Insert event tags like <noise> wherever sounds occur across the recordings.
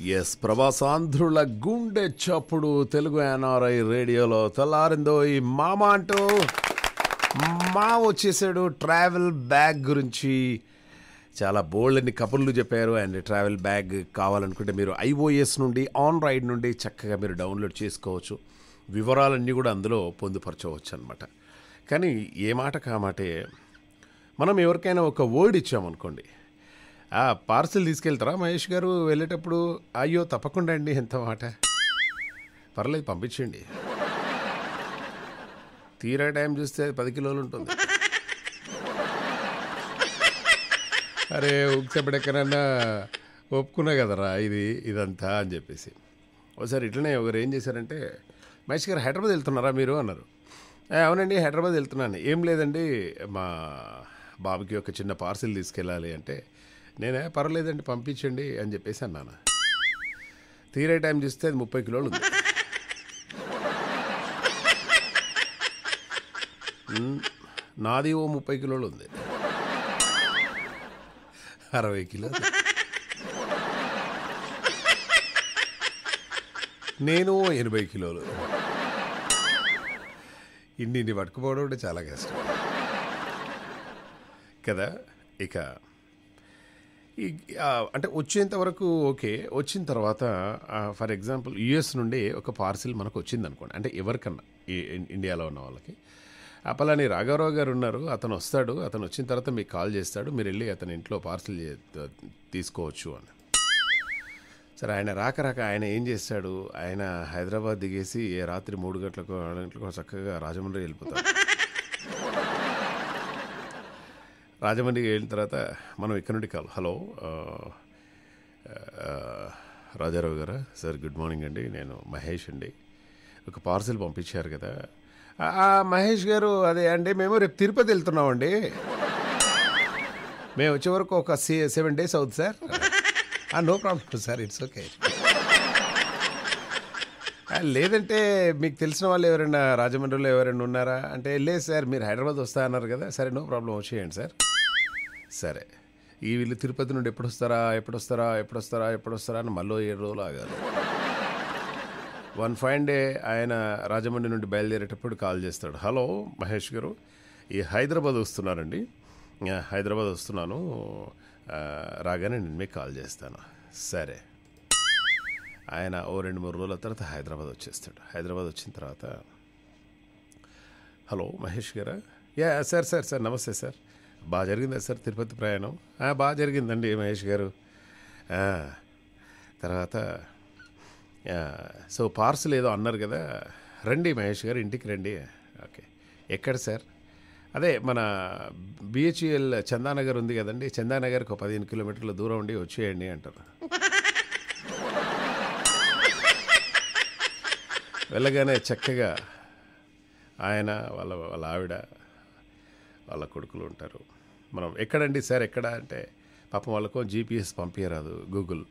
Yes Prabhas ఆంధ్రుల గుండె చప్పుడు తెలుగు ఎన్ఆర్ఐ రేడియోలో తెల్లారిందో ఈ మామ అంటూ మా వచ్చేసాడు ట్రావెల్ బ్యాగ్ గురించి. చాలా బోల్డ్ని కబుర్లు చెప్పారు అండ్ ట్రావెల్ బ్యాగ్ కావాలనుకుంటే మీరు ఐఓఎస్ నుండి ఆన్ రైడ్ నుండి చక్కగా మీరు డౌన్లోడ్ చేసుకోవచ్చు. వివరాలన్నీ కూడా అందులో పొందుపరచవచ్చు అనమాట కానీ ఏ మాట కామాటే మనం ఎవరికైనా ఒక వర్డ్ ఇచ్చామనుకోండి ఆ పార్సిల్ తీసుకెళ్తారా మహేష్ గారు? వెళ్ళేటప్పుడు అయ్యో తప్పకుండా అండి ఎంత మాట. పర్లేదు పంపించండి. తీరా టైం చూస్తే అది పది కిలోలు ఉంటుంది. అరే ఉక్సెప్పుడెక్కడన్నా ఒప్పుకున్నా కదరా ఇది ఇదంతా అని చెప్పేసి. ఒకసారి ఇట్లనే ఒకరు ఏం చేశారంటే మహేష్ గారు హైదరాబాద్ వెళ్తున్నారా మీరు అన్నారు. అవునండి హైదరాబాద్ వెళ్తున్నాను. ఏం లేదండి మా బాబుకి ఒక చిన్న పార్సిల్ తీసుకెళ్ళాలి అంటే నేనే పర్వాలేదండి పంపించండి అని చెప్పేసి అన్నాను. తీరే టైం చూస్తే అది ముప్పై కిలోలు ఉంది. నాది ఓ ముప్పై కిలోలు ఉంది. అరవై కిలో. నేను ఎనభై కిలోలు. ఇన్ని ఇన్ని పట్టుకుపోవడం అంటే చాలా కష్టం. కదా ఇక ఈ అంటే వచ్చేంత వరకు ఓకే. వచ్చిన తర్వాత ఫర్ ఎగ్జాంపుల్ యుఎస్ నుండి ఒక పార్సిల్ మనకు వచ్చింది అనుకోండి అంటే ఎవరికన్నా ఇండియాలో ఉన్న వాళ్ళకి. ఆ పలాని రాఘవరావు గారు ఉన్నారు. అతను వస్తాడు. అతను వచ్చిన తర్వాత మీకు కాల్ చేస్తాడు. మీరు వెళ్ళి అతని ఇంట్లో పార్సిల్ చే- తీసుకోవచ్చు అని. సరే ఆయన రాక రాక ఆయన ఏం చేస్తాడు? ఆయన హైదరాబాద్ దిగేసి ఏ రాత్రి మూడు గంటలకు నాలుగు గంటలకు చక్కగా రాజమండ్రి వెళ్ళిపోతాడు. రాజమండ్రికి వెళ్ళిన తర్వాత మనం ఇక్కడ నుండి కాల్ హలో రాజారావు గారా? సార్ గుడ్ మార్నింగ్ అండి. నేను మహేష్ అండి. ఒక పార్సిల్ పంపించారు కదా. "ఆ, మహేష్ గారు అదే అండి మేము రేపు తిరుపతి వెళ్తున్నామండి. మేము వచ్చే వరకు ఒక సెవెన్ డేస్ అవుతుంది sir. No problem sir it's okay. లేదంటే మీకు తెలిసిన వాళ్ళు ఎవరైనా రాజమండ్రిలో ఎవరైనా ఉన్నారా? అంటే లేదు సార్ మీరు హైదరాబాద్ వస్తా అన్నారు కదా. సరే నో ప్రాబ్లం వచ్చేయండి సార్. సరే. ఈ వీళ్ళు తిరుపతి నుండి ఎప్పుడు వస్తారా ఎప్పుడు వస్తారా ఎప్పుడు వస్తారా ఎప్పుడు వస్తారా అని మళ్ళీ ఏడు రోజులు ఆగారు. వన్ ఫైన్ డే ఆయన రాజమండ్రి నుండి బయలుదేరేటప్పుడు కాల్ చేస్తాడు. హలో మహేష్ గారు. ఈ హైదరాబాద్ వస్తున్నారండి. హైదరాబాద్ వస్తున్నాను. రాగానే నేను మీకు కాల్ చేస్తాను. సరే. ఆయన ఓ రెండు మూడు రోజుల తర్వాత హైదరాబాద్ వచ్చేస్తాడు. హైదరాబాద్ వచ్చిన తర్వాత హలో మహేష్ గారా? యా సార్ సార్ సార్ నమస్తే సార్. బాగా జరిగిందా సార్ తిరుపతి ప్రయాణం? బాగా జరిగిందండి మహేష్ గారు. తర్వాత సో పార్సల్ ఏదో అన్నారు కదా. రండి మహేష్ గారు ఇంటికి రండి. ఓకే. ఎక్కడ సార్? అదే మన బిహెచ్యుఎల్ చందానగర్ ఉంది కదండి. చందానగర్కి ఒక పదిహేను కిలోమీటర్ల దూరం ఉండి వచ్చేయండి అంటారు. వెళ్ళగానే చక్కగా ఆయన వాళ్ళ వాళ్ళ ఆవిడ వాళ్ళ కొడుకులు ఉంటారు. మనం ఎక్కడండి సార్? ఎక్కడ అంటే పాపం వాళ్ళకు జీపీఎస్ పంపించరాదు గూగుల్.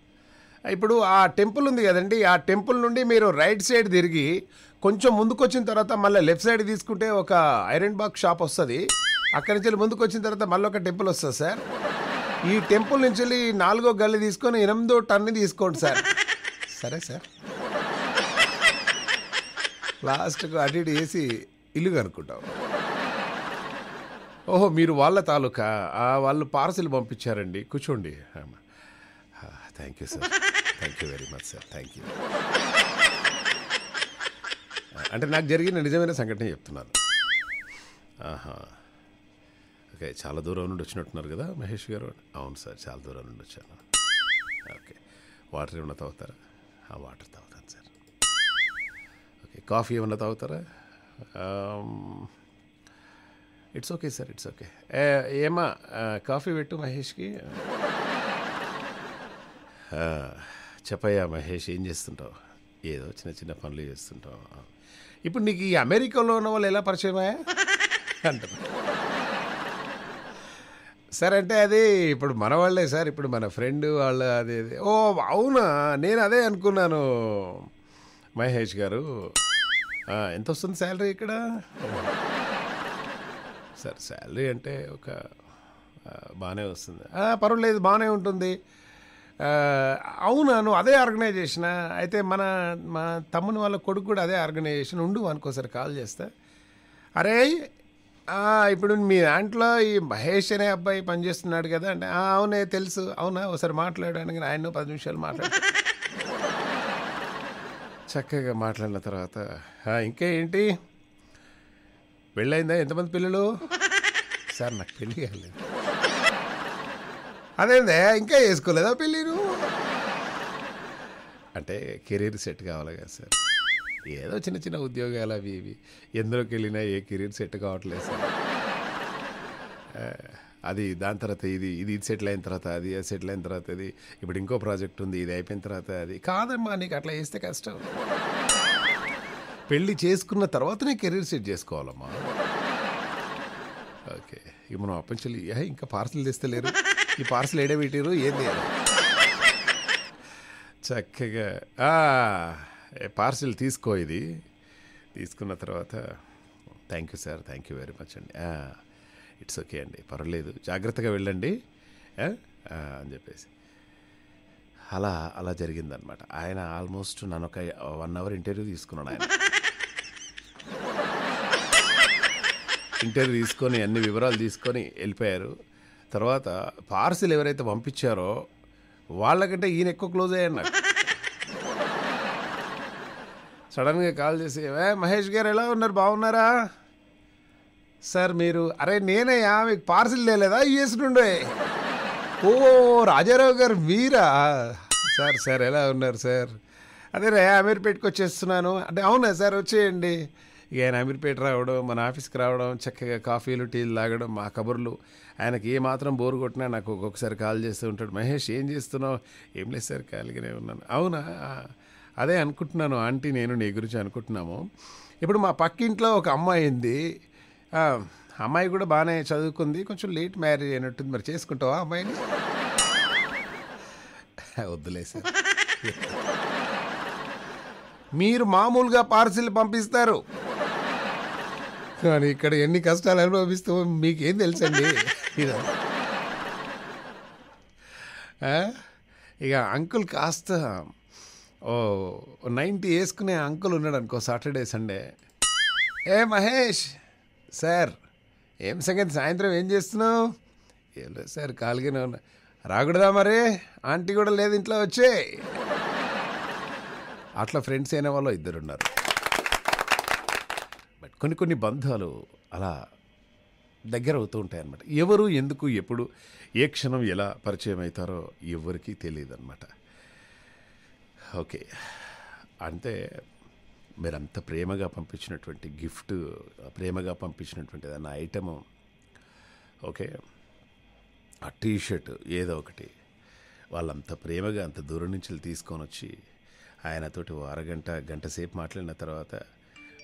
ఇప్పుడు ఆ టెంపుల్ ఉంది కదండి ఆ టెంపుల్ నుండి మీరు రైట్ సైడ్ తిరిగి కొంచెం ముందుకు వచ్చిన తర్వాత మళ్ళీ లెఫ్ట్ సైడ్ తీసుకుంటే ఒక ఐరన్ బాక్స్ షాప్ వస్తుంది. అక్కడి నుంచి వెళ్ళి ముందుకు వచ్చిన తర్వాత మళ్ళీ ఒక టెంపుల్ వస్తుంది సార్. ఈ టెంపుల్ నుంచి వెళ్ళి నాలుగో గల్లి తీసుకొని ఎనిమిదో టర్న్ తీసుకోండి సార్. సరే సార్. లాస్ట్కు అటు ఇటు వేసి ఇల్లు కనుక్కుంటాం. ఓహో మీరు వాళ్ళ తాలూకా? వాళ్ళు పార్సిల్ పంపించారండి. కూర్చోండి. Thank you sir thank you very much sir thank you అంటే నాకు జరిగిన నిజమైన సంఘటన చెప్తున్నాను. ఆహా. ఓకే చాలా దూరం నుండి వచ్చినట్టున్నారు కదా మహేష్ గారు? అవును సార్ చాలా దూరం నుండి వచ్చాను. ఓకే. వాటర్ ఏమన్నా తాగుతారా? ఆ వాటర్ తాగుతాను సార్ ఓకే కాఫీ ఏమన్నా తాగుతారా? It's okay sir it's okay ఏమా కాఫీ పెట్టు మహేష్కి. చెప్పయ్యా మహేష్ ఏం చేస్తుంటావు? ఏదో చిన్న చిన్న పనులు చేస్తుంటావు. ఇప్పుడు నీకు ఈ అమెరికాలో ఉన్న వాళ్ళు ఎలా పరిచయమా అంటారు సార్ అంటే అది ఇప్పుడు మన వాళ్ళే సార్ ఇప్పుడు మన ఫ్రెండ్ వాళ్ళ అది ఓ అవునా? నేను అదే అనుకున్నాను మహేష్ గారు. ఎంత వస్తుంది శాలరీ ఇక్కడ? సార్ శాలరీ అంటే ఒక బాగానే వస్తుంది. పర్వాలేదు బాగానే ఉంటుంది. అవునా నువ్వు అదే ఆర్గనైజేషన్ అయితే మన మా తమ్ముని వాళ్ళ కొడుకు కూడా అదే ఆర్గనైజేషన్ ఉండు అనుకోసారి కాల్ చేస్తా. అరే ఇప్పుడు మీ దాంట్లో ఈ మహేష్ అనే అబ్బాయి పనిచేస్తున్నాడు కదా అంటే "ఆ, అవునే తెలుసు. అవునా ఒకసారి మాట్లాడడానికి ఆయన పది నిమిషాలు మాట్లాడు. <laughs> చక్కగా మాట్లాడిన తర్వాత "ఆ, ఇంకా ఏంటి? పెళ్ళైందా ఎంతమంది పిల్లలు? సార్ నాకు పెళ్ళి కాలేదు. అదేందే? ఇంకా చేసుకోలేదా పెళ్ళి నువ్వు అంటే కెరీర్ సెట్ కావాలి కదా సార్. ఏదో చిన్న చిన్న ఉద్యోగాలు అవి ఇవి. ఎందులోకి వెళ్ళినా ఏ కెరీర్ సెట్ కావట్లేదు సార్. అది దాని తర్వాత ఇది ఇది ఇది సెటిల్ అయిన తర్వాత అది అది సెటిల్ అయిన తర్వాత ఇది ఇప్పుడు ఇంకో ప్రాజెక్ట్ ఉంది ఇది అయిపోయిన తర్వాత అది. కాదమ్మా నీకు అట్లా చేస్తే కష్టం. పెళ్ళి చేసుకున్న తర్వాతనే కెరీర్ సెట్ చేసుకోవాలమ్మా. ఓకే. ఇక మనం అప్పంచలి ఇంకా పార్సల్ తెస్తలేరు ఈ పార్సల్ ఏడే పెట్టారు ఏంది చక్కగా పార్సిల్ తీసుకో ఇది. తీసుకున్న తర్వాత thank you sir thank you very much అండి. ఇట్స్ ఓకే అండి పర్వాలేదు. జాగ్రత్తగా వెళ్ళండి. అని చెప్పేసి. అలా అలా జరిగిందనమాట ఆయన ఆల్మోస్ట్ నన్ను ఒక వన్ అవర్ ఇంటర్వ్యూ తీసుకున్నాడు ఆయన. ఇంటర్వ్యూ తీసుకొని అన్ని వివరాలు తీసుకొని వెళ్ళిపోయారు. తర్వాత పార్సిల్ ఎవరైతే పంపించారో వాళ్ళకంటే ఈయన ఎక్కువ క్లోజ్ అయ్యారు నాకు. సడన్గా కాల్ చేసి ఏ మహేష్ గారు ఎలా ఉన్నారు? బాగున్నారా? సార్ మీరు అరే నేనయ్యా మీకు పార్సిల్ లేలేదా యుఎస్ నుండే. ఓ రాజారావు గారు మీరా? సార్ సార్ ఎలా ఉన్నారు సార్? అదే రే అమీర్పేట్కి వచ్చేస్తున్నాను. అంటే అవునా సార్? వచ్చేయండి. ఇక ఆయన అమీర్పేట రావడం మన ఆఫీస్కి రావడం చక్కగా కాఫీలు టీలు తాగడం మా కబుర్లు. ఆయనకి ఏ మాత్రం బోరు కొట్టినా నాకు ఒక్కొక్కసారి కాల్ చేస్తూ ఉంటాడు మహేష్ ఏం చేస్తున్నావు? ఏం లేదు సార్ ఖాళీగానే ఉన్నాను. అవునా? అదే అనుకుంటున్నాను ఆంటీ నేను నీ గురించి అనుకుంటున్నాము. ఇప్పుడు మా పక్కింట్లో ఒక అమ్మాయి ఉంది. అమ్మాయి కూడా బాగానే చదువుకుంది కొంచెం లేట్ మ్యారేజ్ అయినట్టుంది మరి చేసుకుంటావా అమ్మాయిని? <laughs> వద్దులే సార్. మీరు మామూలుగా పార్సిల్ పంపిస్తారు. కానీ ఇక్కడ ఎన్ని కష్టాలు అనుభవిస్తూ మీకేం తెలుసండి? ఇక అంకుల్ కాస్త ఓ నైంటీ వేసుకునే అంకుల్ ఉన్నాడు అనుకో సాటర్డే సండే. ఏ మహేష్ సార్ ఏం సంగతి? సాయంత్రం ఏం చేస్తున్నావు? ఏం లేదు సార్ కాలిగిన రాకూడదా మరి? ఆంటీ కూడా లేదు ఇంట్లో వచ్చే అట్లా ఫ్రెండ్స్ అయిన వాళ్ళు ఇద్దరు ఉన్నారు కొన్ని కొన్ని బంధాలు అలా దగ్గర అవుతూ ఉంటాయి అన్నమాట ఎవరు ఎందుకు ఎప్పుడు ఏ క్షణం ఎలా పరిచయం అవుతారో ఎవరికీ తెలియదు అనమాట ఓకే. అంటే మీరంత ప్రేమగా పంపించినటువంటి గిఫ్ట్ ప్రేమగా పంపించినటువంటి ఏదైనా ఐటము ఓకే ఆ టీ షర్ట్ ఏదో ఒకటి వాళ్ళంత ప్రేమగా అంత దూరం నుంచి తీసుకొని వచ్చి ఆయనతోటి అరగంట గంట సేపు మాట్లాడిన తర్వాత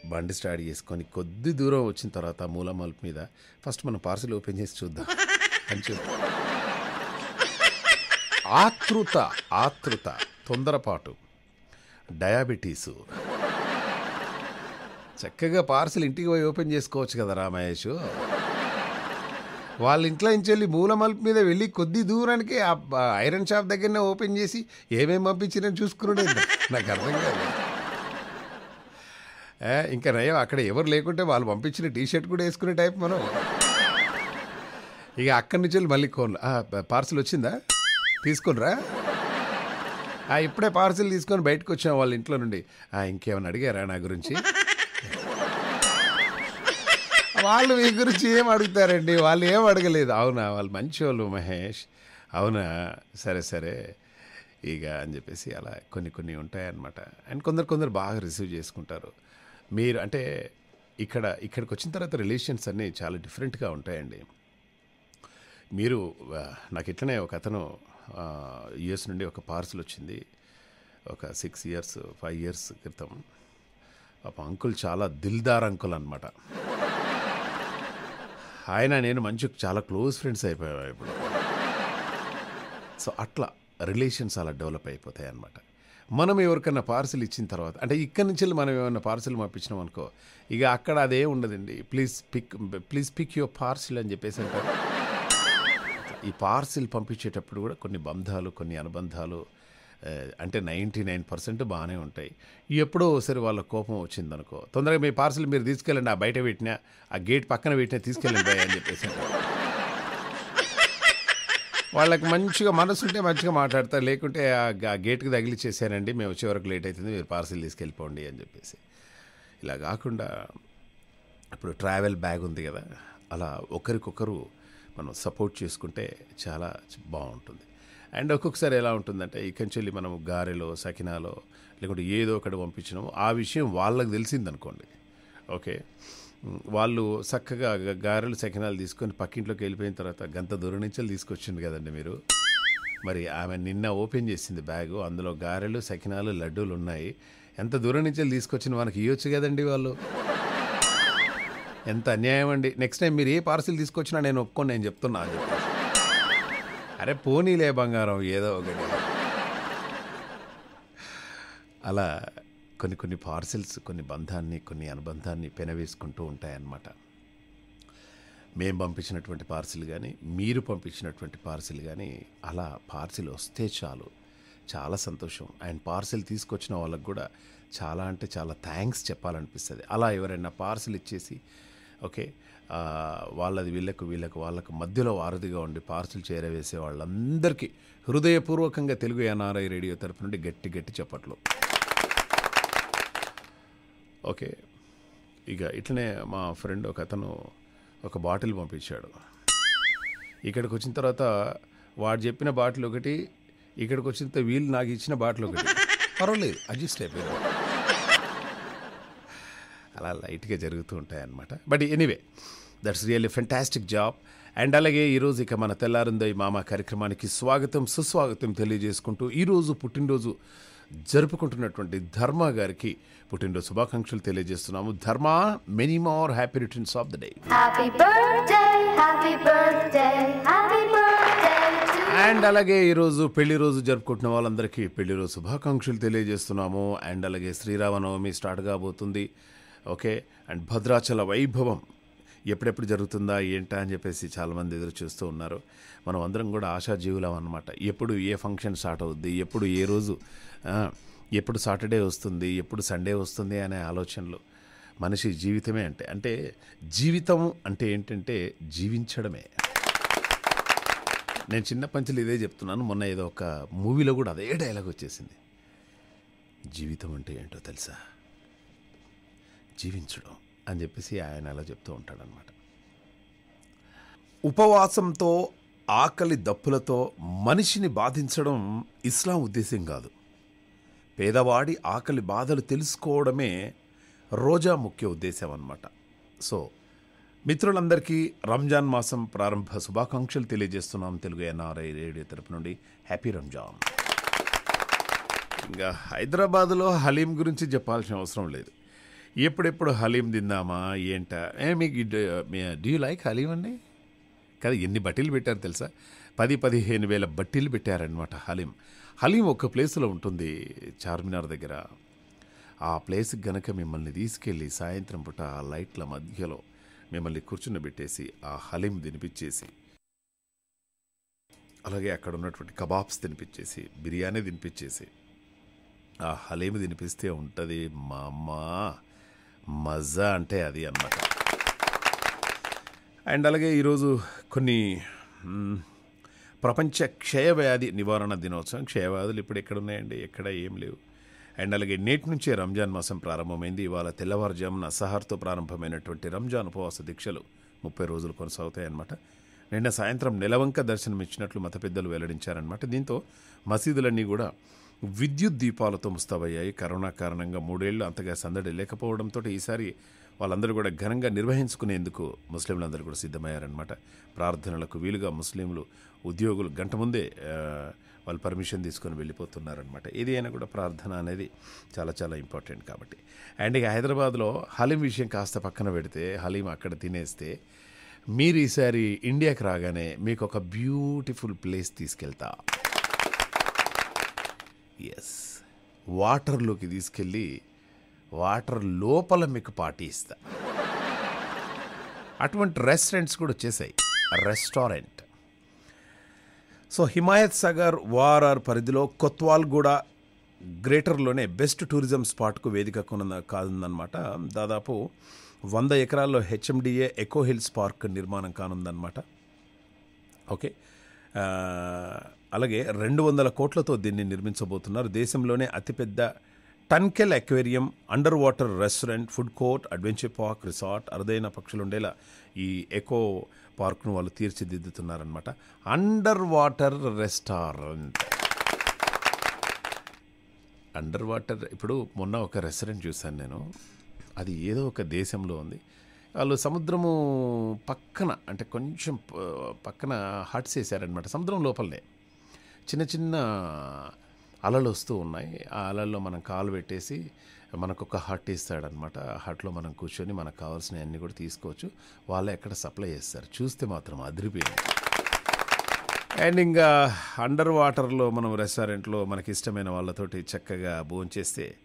బండి స్టార్ట్ చేసుకొని కొద్ది దూరం వచ్చిన తర్వాత మూల మలుపు మీద ఫస్ట్ మనం పార్సిల్ ఓపెన్ చేసి చూద్దాం. అని చెప్పి. ఆతృత ఆతృత తొందరపాటు. డయాబెటీసు. చక్కగా పార్సిల్ ఇంటికి పోయి ఓపెన్ చేసుకోవచ్చు కదా రామహేష్ వాళ్ళ ఇంట్లో నుంచి వెళ్ళి మూల మలుపు మీద వెళ్ళి కొద్ది దూరానికి ఆ ఐరన్ షాప్ దగ్గరనే ఓపెన్ చేసి ఏమేమి పంపించినని చూసుకున్నాడు నాకు అర్థం కాదు ఇంకా నయం అక్కడ ఎవరు లేకుంటే వాళ్ళు పంపించిన టీ షర్ట్ కూడా వేసుకునే టైప్ మనం. ఇక అక్కడి నుంచి వెళ్ళి మళ్ళీ కోన్ పార్సిల్ వచ్చిందా? తీసుకునిరా. ఆ, ఇప్పుడే పార్సిల్ తీసుకొని బయటకు వచ్చాం వాళ్ళ ఇంట్లో నుండి. ఇంకేమైనా అడిగారా నా గురించి? వాళ్ళు మీ గురించి ఏం అడుగుతారండి? వాళ్ళు ఏం అడగలేదు. అవునా వాళ్ళు మంచివాళ్ళు మహేష్. అవునా? సరే సరే. ఇక అని చెప్పేసి అలా కొన్ని కొన్ని ఉంటాయన్నమాట. అండ్ కొందరు కొందరు బాగా రిసీవ్ చేసుకుంటారు. మీరు అంటే ఇక్కడ ఇక్కడికి వచ్చిన తర్వాత రిలేషన్స్ అన్నీ చాలా డిఫరెంట్గా ఉంటాయండి. మీరు నాకు ఇట్లనే ఒక అతను యుఎస్ నుండి ఒక పార్సల్ వచ్చింది. ఒక సిక్స్ ఇయర్స్ ఫైవ్ ఇయర్స్ క్రితం. పాప అంకుల్ చాలా దిల్దార్ అంకుల్ అనమాట ఆయన నేను మంచి చాలా క్లోజ్ ఫ్రెండ్స్ అయిపోయాం ఇప్పుడు. సో అట్లా రిలేషన్స్ అలా డెవలప్ అయిపోతాయి అన్నమాట మనం ఎవరికన్నా పార్సిల్ ఇచ్చిన తర్వాత అంటే ఇక్కడి నుంచి వెళ్ళి మనం ఏమైనా పార్సిల్ పంపించినాం అనుకో ఇక అక్కడ అదే ఉండదండి. Please pick please pick your parcel అని చెప్పేసి అంటారు. ఈ పార్సిల్ పంపించేటప్పుడు కూడా కొన్ని బంధాలు కొన్ని అనుబంధాలు అంటే నైంటీ నైన్ పర్సెంట్ బాగానే ఉంటాయి. ఎప్పుడో ఒకసారి వాళ్ళ కోపం వచ్చిందనుకో తొందరగా మీ పార్సిల్ మీరు తీసుకెళ్ళండి ఆ బయట పెట్టినా ఆ గేట్ పక్కన పెట్టినా తీసుకెళ్ళండి అని చెప్పేసి వాళ్ళకి మంచిగా మనసుంటే మంచిగా మాట్లాడతారు లేకుంటే ఆ గేట్కి తగిలిచ్చేసానండి మేము వచ్చే వరకు లేట్ అవుతుంది మీరు పార్సిల్ తీసుకెళ్ళిపోండి అని చెప్పేసి. ఇలా కాకుండా ఇప్పుడు ట్రావెల్ బ్యాగ్ ఉంది కదా అలా ఒకరికొకరు మనం సపోర్ట్ చేసుకుంటే చాలా బాగుంటుంది. అండ్ ఒక్కొక్కసారి ఎలా ఉంటుందంటే ఇక్కడి నుంచి వెళ్ళి మనం గారెలో సకినాలో లేకుంటే ఏదో ఒకటి పంపించినాము ఆ విషయం వాళ్ళకి తెలిసిందనుకోండి. ఓకే? వాళ్ళు చక్కగా గారెలు సకినాలు తీసుకొని పక్కింట్లోకి వెళ్ళిపోయిన తర్వాత గంత దూరం నుంచి తీసుకొచ్చింది కదండి మీరు. మరి ఆమె నిన్న ఓపెన్ చేసింది బ్యాగు అందులో గారెలు సకినాలు లడ్డూలు ఉన్నాయి. ఎంత దూరం నుంచి తీసుకొచ్చిన మనకి ఇవ్వచ్చు కదండి వాళ్ళు. ఎంత అన్యాయం అండి. నెక్స్ట్ టైం మీరు ఏ పార్సిల్ తీసుకొచ్చినా నేను ఒప్పుకొని నేను చెప్తున్నా అని చెప్పేసి అరే పోనీలే బంగారం ఏదో ఒకటి. అలా కొన్ని కొన్ని పార్సిల్స్ కొన్ని బంధాన్ని కొన్ని అనుబంధాన్ని పెనవేసుకుంటూ ఉంటాయన్నమాట. మేము పంపించినటువంటి పార్సిల్ కానీ మీరు పంపించినటువంటి పార్సిల్ కానీ అలా పార్సిల్ వస్తే చాలు. చాలా సంతోషం. అండ్ పార్సిల్ తీసుకొచ్చిన వాళ్ళకు కూడా చాలా అంటే చాలా థ్యాంక్స్ చెప్పాలనిపిస్తుంది. అలా ఎవరైనా పార్సిల్ ఇచ్చేసి ఓకే వాళ్ళది వీళ్ళకు వీళ్ళకు వాళ్ళకు మధ్యలో వారధిగా ఉండి పార్సిల్ చేరవేసే వాళ్ళందరికీ హృదయపూర్వకంగా తెలుగు ఎన్ఆర్ఐ రేడియో తరపు నుండి గట్టి గట్టి చెప్పట్లు. ఓకే. ఇక ఇట్లనే మా ఫ్రెండ్ ఒక అతను ఒక బాటిల్ పంపించాడు. ఇక్కడికి వచ్చిన తర్వాత వాడు చెప్పిన బాటిల్ ఒకటి ఇక్కడికి వచ్చిన తర్వాత వీళ్ళు నాకు ఇచ్చిన బాటిల్ ఒకటి. పర్వాలేదు అడ్జస్ట్ అయిపోయారు అలా లైట్గా జరుగుతూ ఉంటాయి అన్నమాట but anyway that's really fantastic job. And అలాగే ఈరోజు ఇక మన తెల్లారిందో మామ కార్యక్రమానికి స్వాగతం సుస్వాగతం తెలియజేసుకుంటూ ఈరోజు పుట్టినరోజు జరుపుకుంటున్నటువంటి ధర్మ గారికి పుట్టినరోజు శుభాకాంక్షలు తెలియజేస్తున్నాము. Dharma many more happy returns of the day and అలాగే ఈరోజు పెళ్ళి రోజు జరుపుకుంటున్న వాళ్ళందరికీ పెళ్ళి రోజు శుభాకాంక్షలు తెలియజేస్తున్నాము. అండ్ అలాగే శ్రీరామనవమి స్టార్ట్ కాబోతుంది. ఓకే అండ్ భద్రాచల వైభవం ఎప్పుడెప్పుడు జరుగుతుందా ఏంటా అని చెప్పేసి చాలామంది ఎదురు చూస్తూ ఉన్నారు. మనం అందరం కూడా ఆశాజీవులం అనమాట ఎప్పుడు ఏ ఫంక్షన్ స్టార్ట్ అవుద్ది ఎప్పుడు ఏ రోజు ఎప్పుడు సాటర్డే వస్తుంది ఎప్పుడు సండే వస్తుంది అనే ఆలోచనలు మనిషి జీవితమే అంటే అంటే జీవితం అంటే ఏంటంటే జీవించడమే. నేను చిన్న పంచులు ఇదే చెప్తున్నాను మొన్న ఏదో ఒక మూవీలో కూడా అదే డైలాగ్ వచ్చేసింది. జీవితం అంటే ఏంటో తెలుసా? జీవించడం అని చెప్పేసి ఆయన అలా చెప్తూ ఉంటాడనమాట ఉపవాసంతో ఆకలి దప్పులతో మనిషిని బాధించడం ఇస్లాం ఉద్దేశం కాదు. పేదవాడి ఆకలి బాధలు తెలుసుకోవడమే రోజా ముఖ్య ఉద్దేశం అన్నమాట. సో మిత్రులందరికీ రంజాన్ మాసం ప్రారంభ శుభాకాంక్షలు తెలియజేస్తున్నాం తెలుగు ఎన్ఆర్ఐ రేడియో తరపు నుండి. హ్యాపీ రంజాన్. ఇంకా హైదరాబాద్లో హలీం గురించి చెప్పాల్సిన అవసరం లేదు. ఎప్పుడెప్పుడు హలీం తిందామా ఏంటా? ఏ మీకు డూ యూ లైక్ హలీం అండి? కదా ఎన్ని బట్టీలు పెట్టారు తెలుసా? పది పదిహేను వేల బట్టీలు పెట్టారనమాట హలీం. హలీం ఒక ప్లేస్లో ఉంటుంది చార్మినార్ దగ్గర. ఆ ప్లేస్కి గనక మిమ్మల్ని తీసుకెళ్ళి సాయంత్రం పూట ఆ లైట్ల మధ్యలో మిమ్మల్ని కూర్చున్నబెట్టేసి ఆ హలీం తినిపించేసి అలాగే అక్కడ ఉన్నటువంటి కబాబ్స్ తినిపించేసి బిర్యానీ తినిపించేసి ఆ హలీం తినిపిస్తే ఉంటుంది మా అమ్మ మజా అంటే అది అన్నమాట. అండ్ అలాగే ఈరోజు కొన్ని ప్రపంచ క్షయవ్యాధి నివారణ దినోత్సవం. క్షయవ్యాధులు ఇప్పుడు ఎక్కడ ఉన్నాయండి ఎక్కడ ఏం లేవు. అండ్ అలాగే నేటి నుంచే రంజాన్ మాసం ప్రారంభమైంది. ఇవాళ తెల్లవారుజామున సహార్తో ప్రారంభమైనటువంటి రంజాన్ ఉపవాస దీక్షలు ముప్పై రోజులు కొనసాగుతాయన్నమాట. నిన్న సాయంత్రం నెలవంక దర్శనం ఇచ్చినట్లు మత పెద్దలు వెల్లడించారనమాట దీంతో మసీదులన్నీ కూడా విద్యుత్ దీపాలతో ముస్తాబయ్యాయి. కరోనా కారణంగా మూడేళ్ళు అంతగా సందడి లేకపోవడంతో ఈసారి వాళ్ళందరూ కూడా ఘనంగా నిర్వహించుకునేందుకు ముస్లింలందరూ కూడా సిద్ధమయ్యారనమాట ప్రార్థనలకు వీలుగా ముస్లింలు ఉద్యోగులు గంట ముందే వాళ్ళు పర్మిషన్ తీసుకొని వెళ్ళిపోతున్నారనమాట ఏది అయినా కూడా ప్రార్థన అనేది చాలా చాలా ఇంపార్టెంట్ కాబట్టి. అండ్ ఇక హైదరాబాద్లో హలీం విషయం కాస్త పక్కన పెడితే హలీం అక్కడ తినేస్తే మీరు ఈసారి ఇండియాకి రాగానే మీకు ఒక బ్యూటిఫుల్ ప్లేస్ తీసుకెళ్తా. ఎస్ వాటర్లోకి తీసుకెళ్ళి వాటర్ లోపల మీకు పార్టీ ఇస్తా. అటువంటి రెస్టారెంట్స్ కూడా వచ్చేసాయి. రెస్టారెంట్ సో హిమాయత్ సాగర్ వారార్ పరిధిలో కొత్వాల్గూడ గ్రేటర్లోనే బెస్ట్ టూరిజం స్పాట్కు వేదిక కొన కానుందన్నమాట. దాదాపు వంద ఎకరాల్లో హెచ్ఎండిఏ ఎకో హిల్స్ పార్క్ నిర్మాణం కానుందన్నమాట. ఓకే. అలాగే రెండు వందల కోట్లతో దీన్ని నిర్మించబోతున్నారు. దేశంలోనే అతిపెద్ద tunnel aquarium under water restaurant food court adventure park resort అరుదైన పక్షులు ఉండేలా ఈ ఎకో పార్క్ను వాళ్ళు తీర్చిదిద్దుతున్నారనమాట under water restaurant. Under water ఇప్పుడు మొన్న ఒక రెస్టారెంట్ చూశాను నేను. అది ఏదో ఒక దేశంలో ఉంది. వాళ్ళు సముద్రము పక్కన అంటే కొంచెం పక్కన హట్స్ వేసారనమాట సముద్రం లోపలనే. చిన్న చిన్న అలలు వస్తూ ఉన్నాయి. ఆ అలల్లో మనం కాలు పెట్టేసి మనకు ఒక హట్ ఇస్తాడనమాట ఆ హట్లో మనం కూర్చొని మనకు కావాల్సినవి అన్నీ కూడా తీసుకోవచ్చు. వాళ్ళే ఎక్కడ సప్లై చేస్తారు? చూస్తే మాత్రం అదిరిపోయింది. అండ్ ఇంకా అండర్ వాటర్లో మనం రెస్టారెంట్లో మనకి ఇష్టమైన వాళ్ళతోటి చక్కగా భోంచేస్తే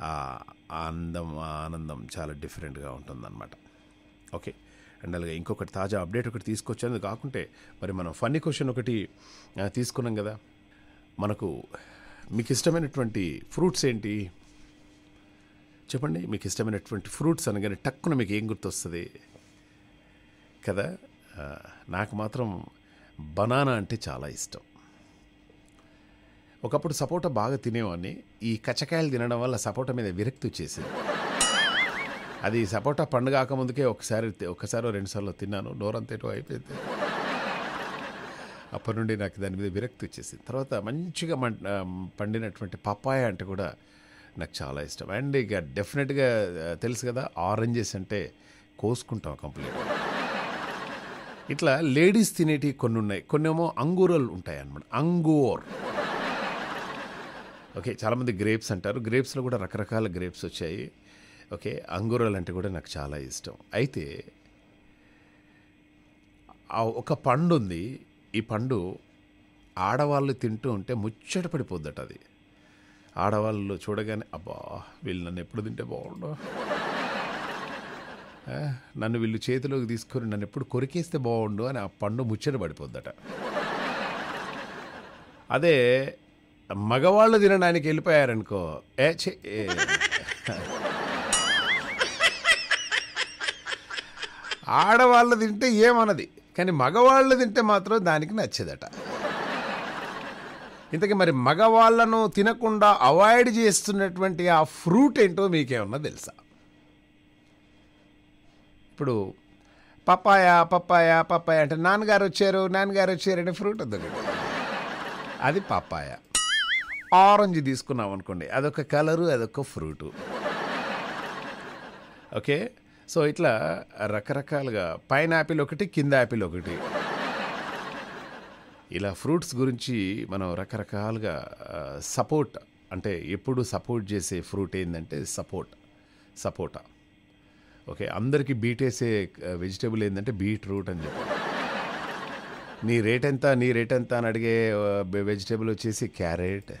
ఆ అందం ఆనందం చాలా డిఫరెంట్గా ఉంటుందన్నమాట. ఓకే అండ్ అలాగే ఇంకొకటి తాజా అప్డేట్ ఒకటి తీసుకొచ్చాను. కాకుంటే మరి మనం ఫన్నీ క్వశ్చన్ ఒకటి తీసుకున్నాం కదా. మనకు మీకు ఇష్టమైనటువంటి ఫ్రూట్స్ ఏంటి? చెప్పండి మీకు ఇష్టమైనటువంటి ఫ్రూట్స్ అనగానే టక్కున మీకు ఏం గుర్తొస్తుంది? కదా? నాకు మాత్రం బనానా అంటే చాలా ఇష్టం. ఒకప్పుడు సపోటా బాగా తినేవాడిని. ఈ కచ్చకాయలు తినడం వల్ల సపోటా మీద విరక్తి వచ్చేసింది. అది సపోటా పండుగ కాకముందుకే ఒకసారి ఒకసారి రెండుసార్లు తిన్నాను. నోరంతేటో అయిపోయింది. అప్పటి నుండి నాకు దాని మీద విరక్తి వచ్చేసింది. తర్వాత మంచిగా పండినటువంటి పప్పాయ అంటే కూడా నాకు చాలా ఇష్టం. అండ్ ఇక డెఫినెట్గా తెలుసు కదా ఆరెంజెస్ అంటే కోసుకుంటాం కంప్లీట్. ఇట్లా లేడీస్ తినేటివి కొన్ని ఉన్నాయి కొన్ని ఏమో అంగూరలు ఉంటాయి అన్నమాట అంగూర్. ఓకే చాలామంది గ్రేప్స్ అంటారు. గ్రేప్స్లో కూడా రకరకాల గ్రేప్స్ వచ్చాయి. ఓకే అంగూరాలు అంటే కూడా నాకు చాలా ఇష్టం. అయితే ఒక పండు ఉంది ఈ పండు ఆడవాళ్ళు తింటూ ఉంటే ముచ్చట పడిపోద్దట అది. ఆడవాళ్ళు చూడగానే అబ్బా వీళ్ళు నన్ను ఎప్పుడు తింటే బాగుండు? నన్ను వీళ్ళు చేతిలోకి తీసుకొని నన్ను ఎప్పుడు కొరికేస్తే బాగుండు? అని ఆ పండు ముచ్చట పడిపోద్దట. అదే మగవాళ్ళు తినడానికి వెళ్ళిపోయారనుకో ఏ చే ఏ. ఆడవాళ్ళు తింటే ఏమన్నది కానీ మగవాళ్ళు తింటే మాత్రం దానికి నచ్చేదట. ఇంతకీ మరి మగవాళ్ళను తినకుండా అవాయిడ్ చేస్తున్నటువంటి ఆ ఫ్రూట్ ఏంటో మీకేమన్నా తెలుసా? ఇప్పుడు పప్పాయ పప్పాయ పప్పాయ అంటే నాన్నగారు వచ్చారు నాన్నగారు వచ్చారు అంటే ఫ్రూట్ ఉంది అది పప్పాయ. ఆరెంజ్ తీసుకున్నాం అనుకోండి అదొక కలరు అదొక ఫ్రూటు. ఓకే? సో ఇట్లా రకరకాలుగా పైన యాపిల్ ఒకటి కింద యాపిల్ ఒకటి. ఇలా ఫ్రూట్స్ గురించి మనం రకరకాలుగా సపోర్ట్ అంటే ఎప్పుడు సపోర్ట్ చేసే ఫ్రూట్ ఏంటంటే సపోర్ట్ సపోటా. ఓకే అందరికీ బీటేసే వెజిటేబుల్ ఏంటంటే బీట్రూట్ అని చెప్పి. నీ రేట్ ఎంత నీ రేట్ ఎంత అని అడిగే వెజిటేబుల్ వచ్చేసి క్యారెట్.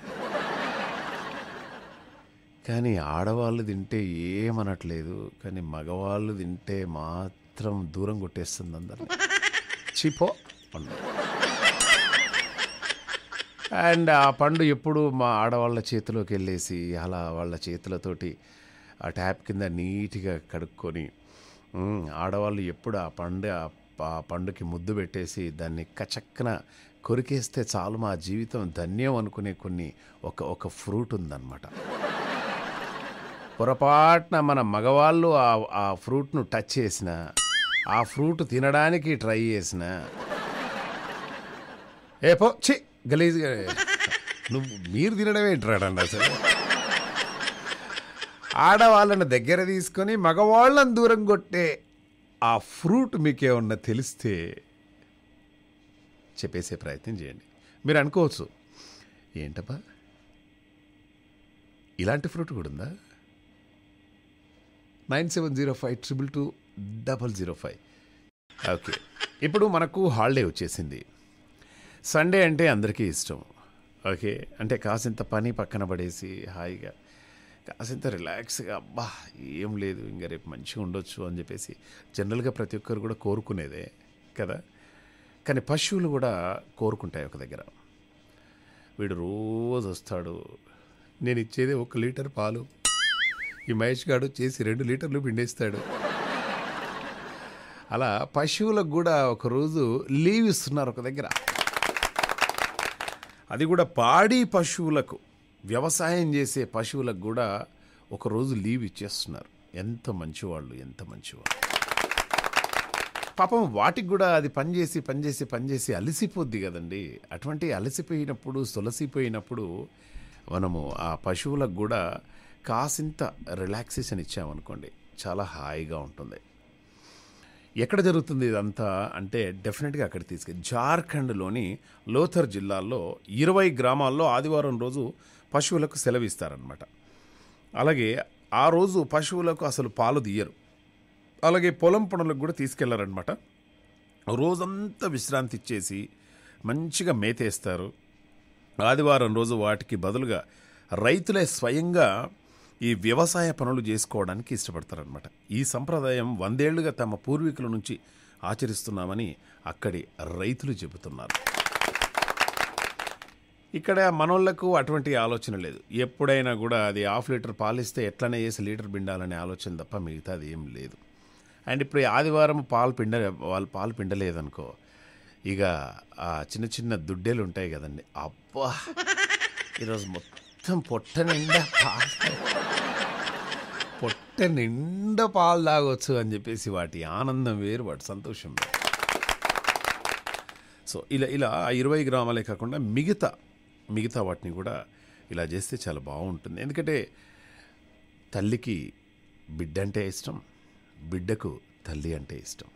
కానీ ఆడవాళ్ళు తింటే ఏమనట్లేదు కానీ మగవాళ్ళు తింటే మాత్రం దూరం కొట్టేస్తుంది అందరిని. చిపో? అన్నారు అండ్ ఆ పండు ఎప్పుడు మా ఆడవాళ్ళ చేతిలోకి వెళ్ళేసి అలా వాళ్ళ చేతులతోటి ఆ ట్యాప్ కింద నీట్గా కడుక్కొని ఆడవాళ్ళు ఎప్పుడు ఆ పండు ఆ పండుకి ముద్దు పెట్టేసి దాన్ని కచక్కన కొరికేస్తే చాలు మా జీవితం ధన్యం అనుకునే కొన్ని ఒక ఒక ఫ్రూట్ ఉందన్నమాట. పొరపాటున మన మగవాళ్ళు ఆ ఆ ఫ్రూట్ను టచ్ చేసిన ఆ ఫ్రూట్ తినడానికి ట్రై చేసిన ఏపో చి గలీజ్గా. నువ్వు మీరు తినడం ఏంటాడండి అసలు. ఆడవాళ్ళని దగ్గర తీసుకొని మగవాళ్ళని దూరం కొట్టే ఆ ఫ్రూట్ మీకేమన్నా తెలిస్తే చెప్పేసే ప్రయత్నం చేయండి. మీరు అనుకోవచ్చు ఏంటబ్బా? ఇలాంటి ఫ్రూట్ కూడా ఉందా? Nine seven zero five triple two double zero five. Okay. ఇప్పుడు మనకు హాలిడే వచ్చేసింది. సండే అంటే అందరికీ ఇష్టం. ఓకే? అంటే కాసింత పని పక్కన పడేసి హాయిగా కాసింత రిలాక్స్గా అబ్బా ఏం లేదు ఇంకా రేపు మంచిగా ఉండొచ్చు అని చెప్పేసి జనరల్గా ప్రతి ఒక్కరు కూడా కోరుకునేదే కదా? కానీ పశువులు కూడా కోరుకుంటాయి ఒక దగ్గర. వీడు రోజు వస్తాడు నేను ఇచ్చేది ఒక లీటర్ పాలు ఈ మహేష్ గాడు చేసి రెండు లీటర్లు పిండేస్తాడు. అలా పశువులకు కూడా ఒకరోజు లీవ్ ఇస్తున్నారు ఒక దగ్గర. అది కూడా పాడి పశువులకు వ్యవసాయం చేసే పశువులకు కూడా ఒకరోజు లీవ్ ఇచ్చేస్తున్నారు. ఎంత మంచివాళ్ళు ఎంత మంచివాళ్ళు. పాపం వాటికి కూడా అది పనిచేసి పనిచేసి పనిచేసి అలసిపోద్ది కదండి. అటువంటి అలసిపోయినప్పుడు సొలసిపోయినప్పుడు మనము ఆ పశువులకు కూడా కాసింత రిలాక్సేషన్ ఇచ్చామనుకోండి చాలా హాయిగా ఉంటుంది. ఎక్కడ జరుగుతుంది ఇదంతా అంటే డెఫినెట్గా అక్కడ తీసుకు జార్ఖండ్లోని లోథర్ జిల్లాల్లో ఇరవై గ్రామాల్లో ఆదివారం రోజు పశువులకు సెలవిస్తారనమాట అలాగే ఆ రోజు పశువులకు అసలు పాలు తీయరు. అలాగే పొలం పనులకు కూడా తీసుకెళ్ళారనమాట రోజంతా విశ్రాంతి ఇచ్చేసి మంచిగా మేతేస్తారు. ఆదివారం రోజు వాటికి బదులుగా రైతులే స్వయంగా ఈ వ్యవసాయ పనులు చేసుకోవడానికి ఇష్టపడతారనమాట ఈ సంప్రదాయం వందేళ్ళుగా తమ పూర్వీకుల నుంచి ఆచరిస్తున్నామని అక్కడి రైతులు చెబుతున్నారు. ఇక్కడ మనోళ్ళకు అటువంటి ఆలోచన లేదు. ఎప్పుడైనా కూడా అది హాఫ్ లీటర్ పాలిస్తే ఎట్లనే వేసి లీటర్ పిండాలనే ఆలోచన తప్ప మిగతాది ఏం లేదు. అండ్ ఇప్పుడు ఆదివారం పాలు పిండ వాళ్ళు పాలు పిండలేదనుకో ఇక ఆ చిన్న చిన్న దుడ్డేలు ఉంటాయి కదండి. అబ్బా! ఈరోజు మొత్తం పొట్ట నిండా పాలు పొట్ట నిండా పాలు తాగొచ్చు అని చెప్పేసి వాటి ఆనందం వేరు వాటి సంతోషం వేరు. సో ఇలా ఇలా ఇరవై గ్రామాలే కాకుండా మిగతా మిగతా వాటిని కూడా ఇలా చేస్తే చాలా బాగుంటుంది. ఎందుకంటే తల్లికి బిడ్డ అంటే ఇష్టం బిడ్డకు తల్లి అంటే ఇష్టం.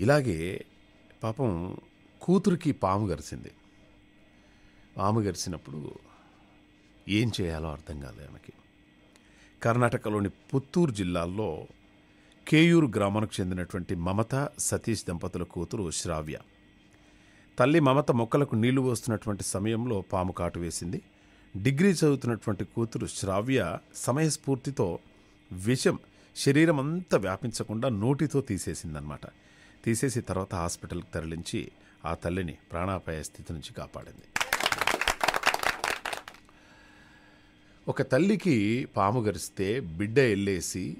ఇలాగే పాపం కూతురికి పాము గరిచింది పాము గరిచినప్పుడు ఏం చేయాలో అర్థం కాలేదు ఆమెకి. కర్ణాటకలోని పుత్తూరు జిల్లాలో కేయూరు గ్రామానికి చెందినటువంటి మమత సతీష్ దంపతుల కూతురు శ్రావ్య. తల్లి మమత మొక్కలకు నీళ్ళు పోస్తున్నటువంటి సమయంలో పాము కాటు వేసింది. డిగ్రీ చదువుతున్నటువంటి కూతురు శ్రావ్య సమయస్ఫూర్తితో విషం శరీరం అంతా వ్యాపించకుండా నోటితో తీసేసిందనమాట తీసేసి తర్వాత హాస్పిటల్కి తరలించి ఆ తల్లిని ప్రాణాపాయ స్థితి నుంచి కాపాడింది. ఒక తల్లికి పాము గరిస్తే బిడ్డ వెళ్ళేసి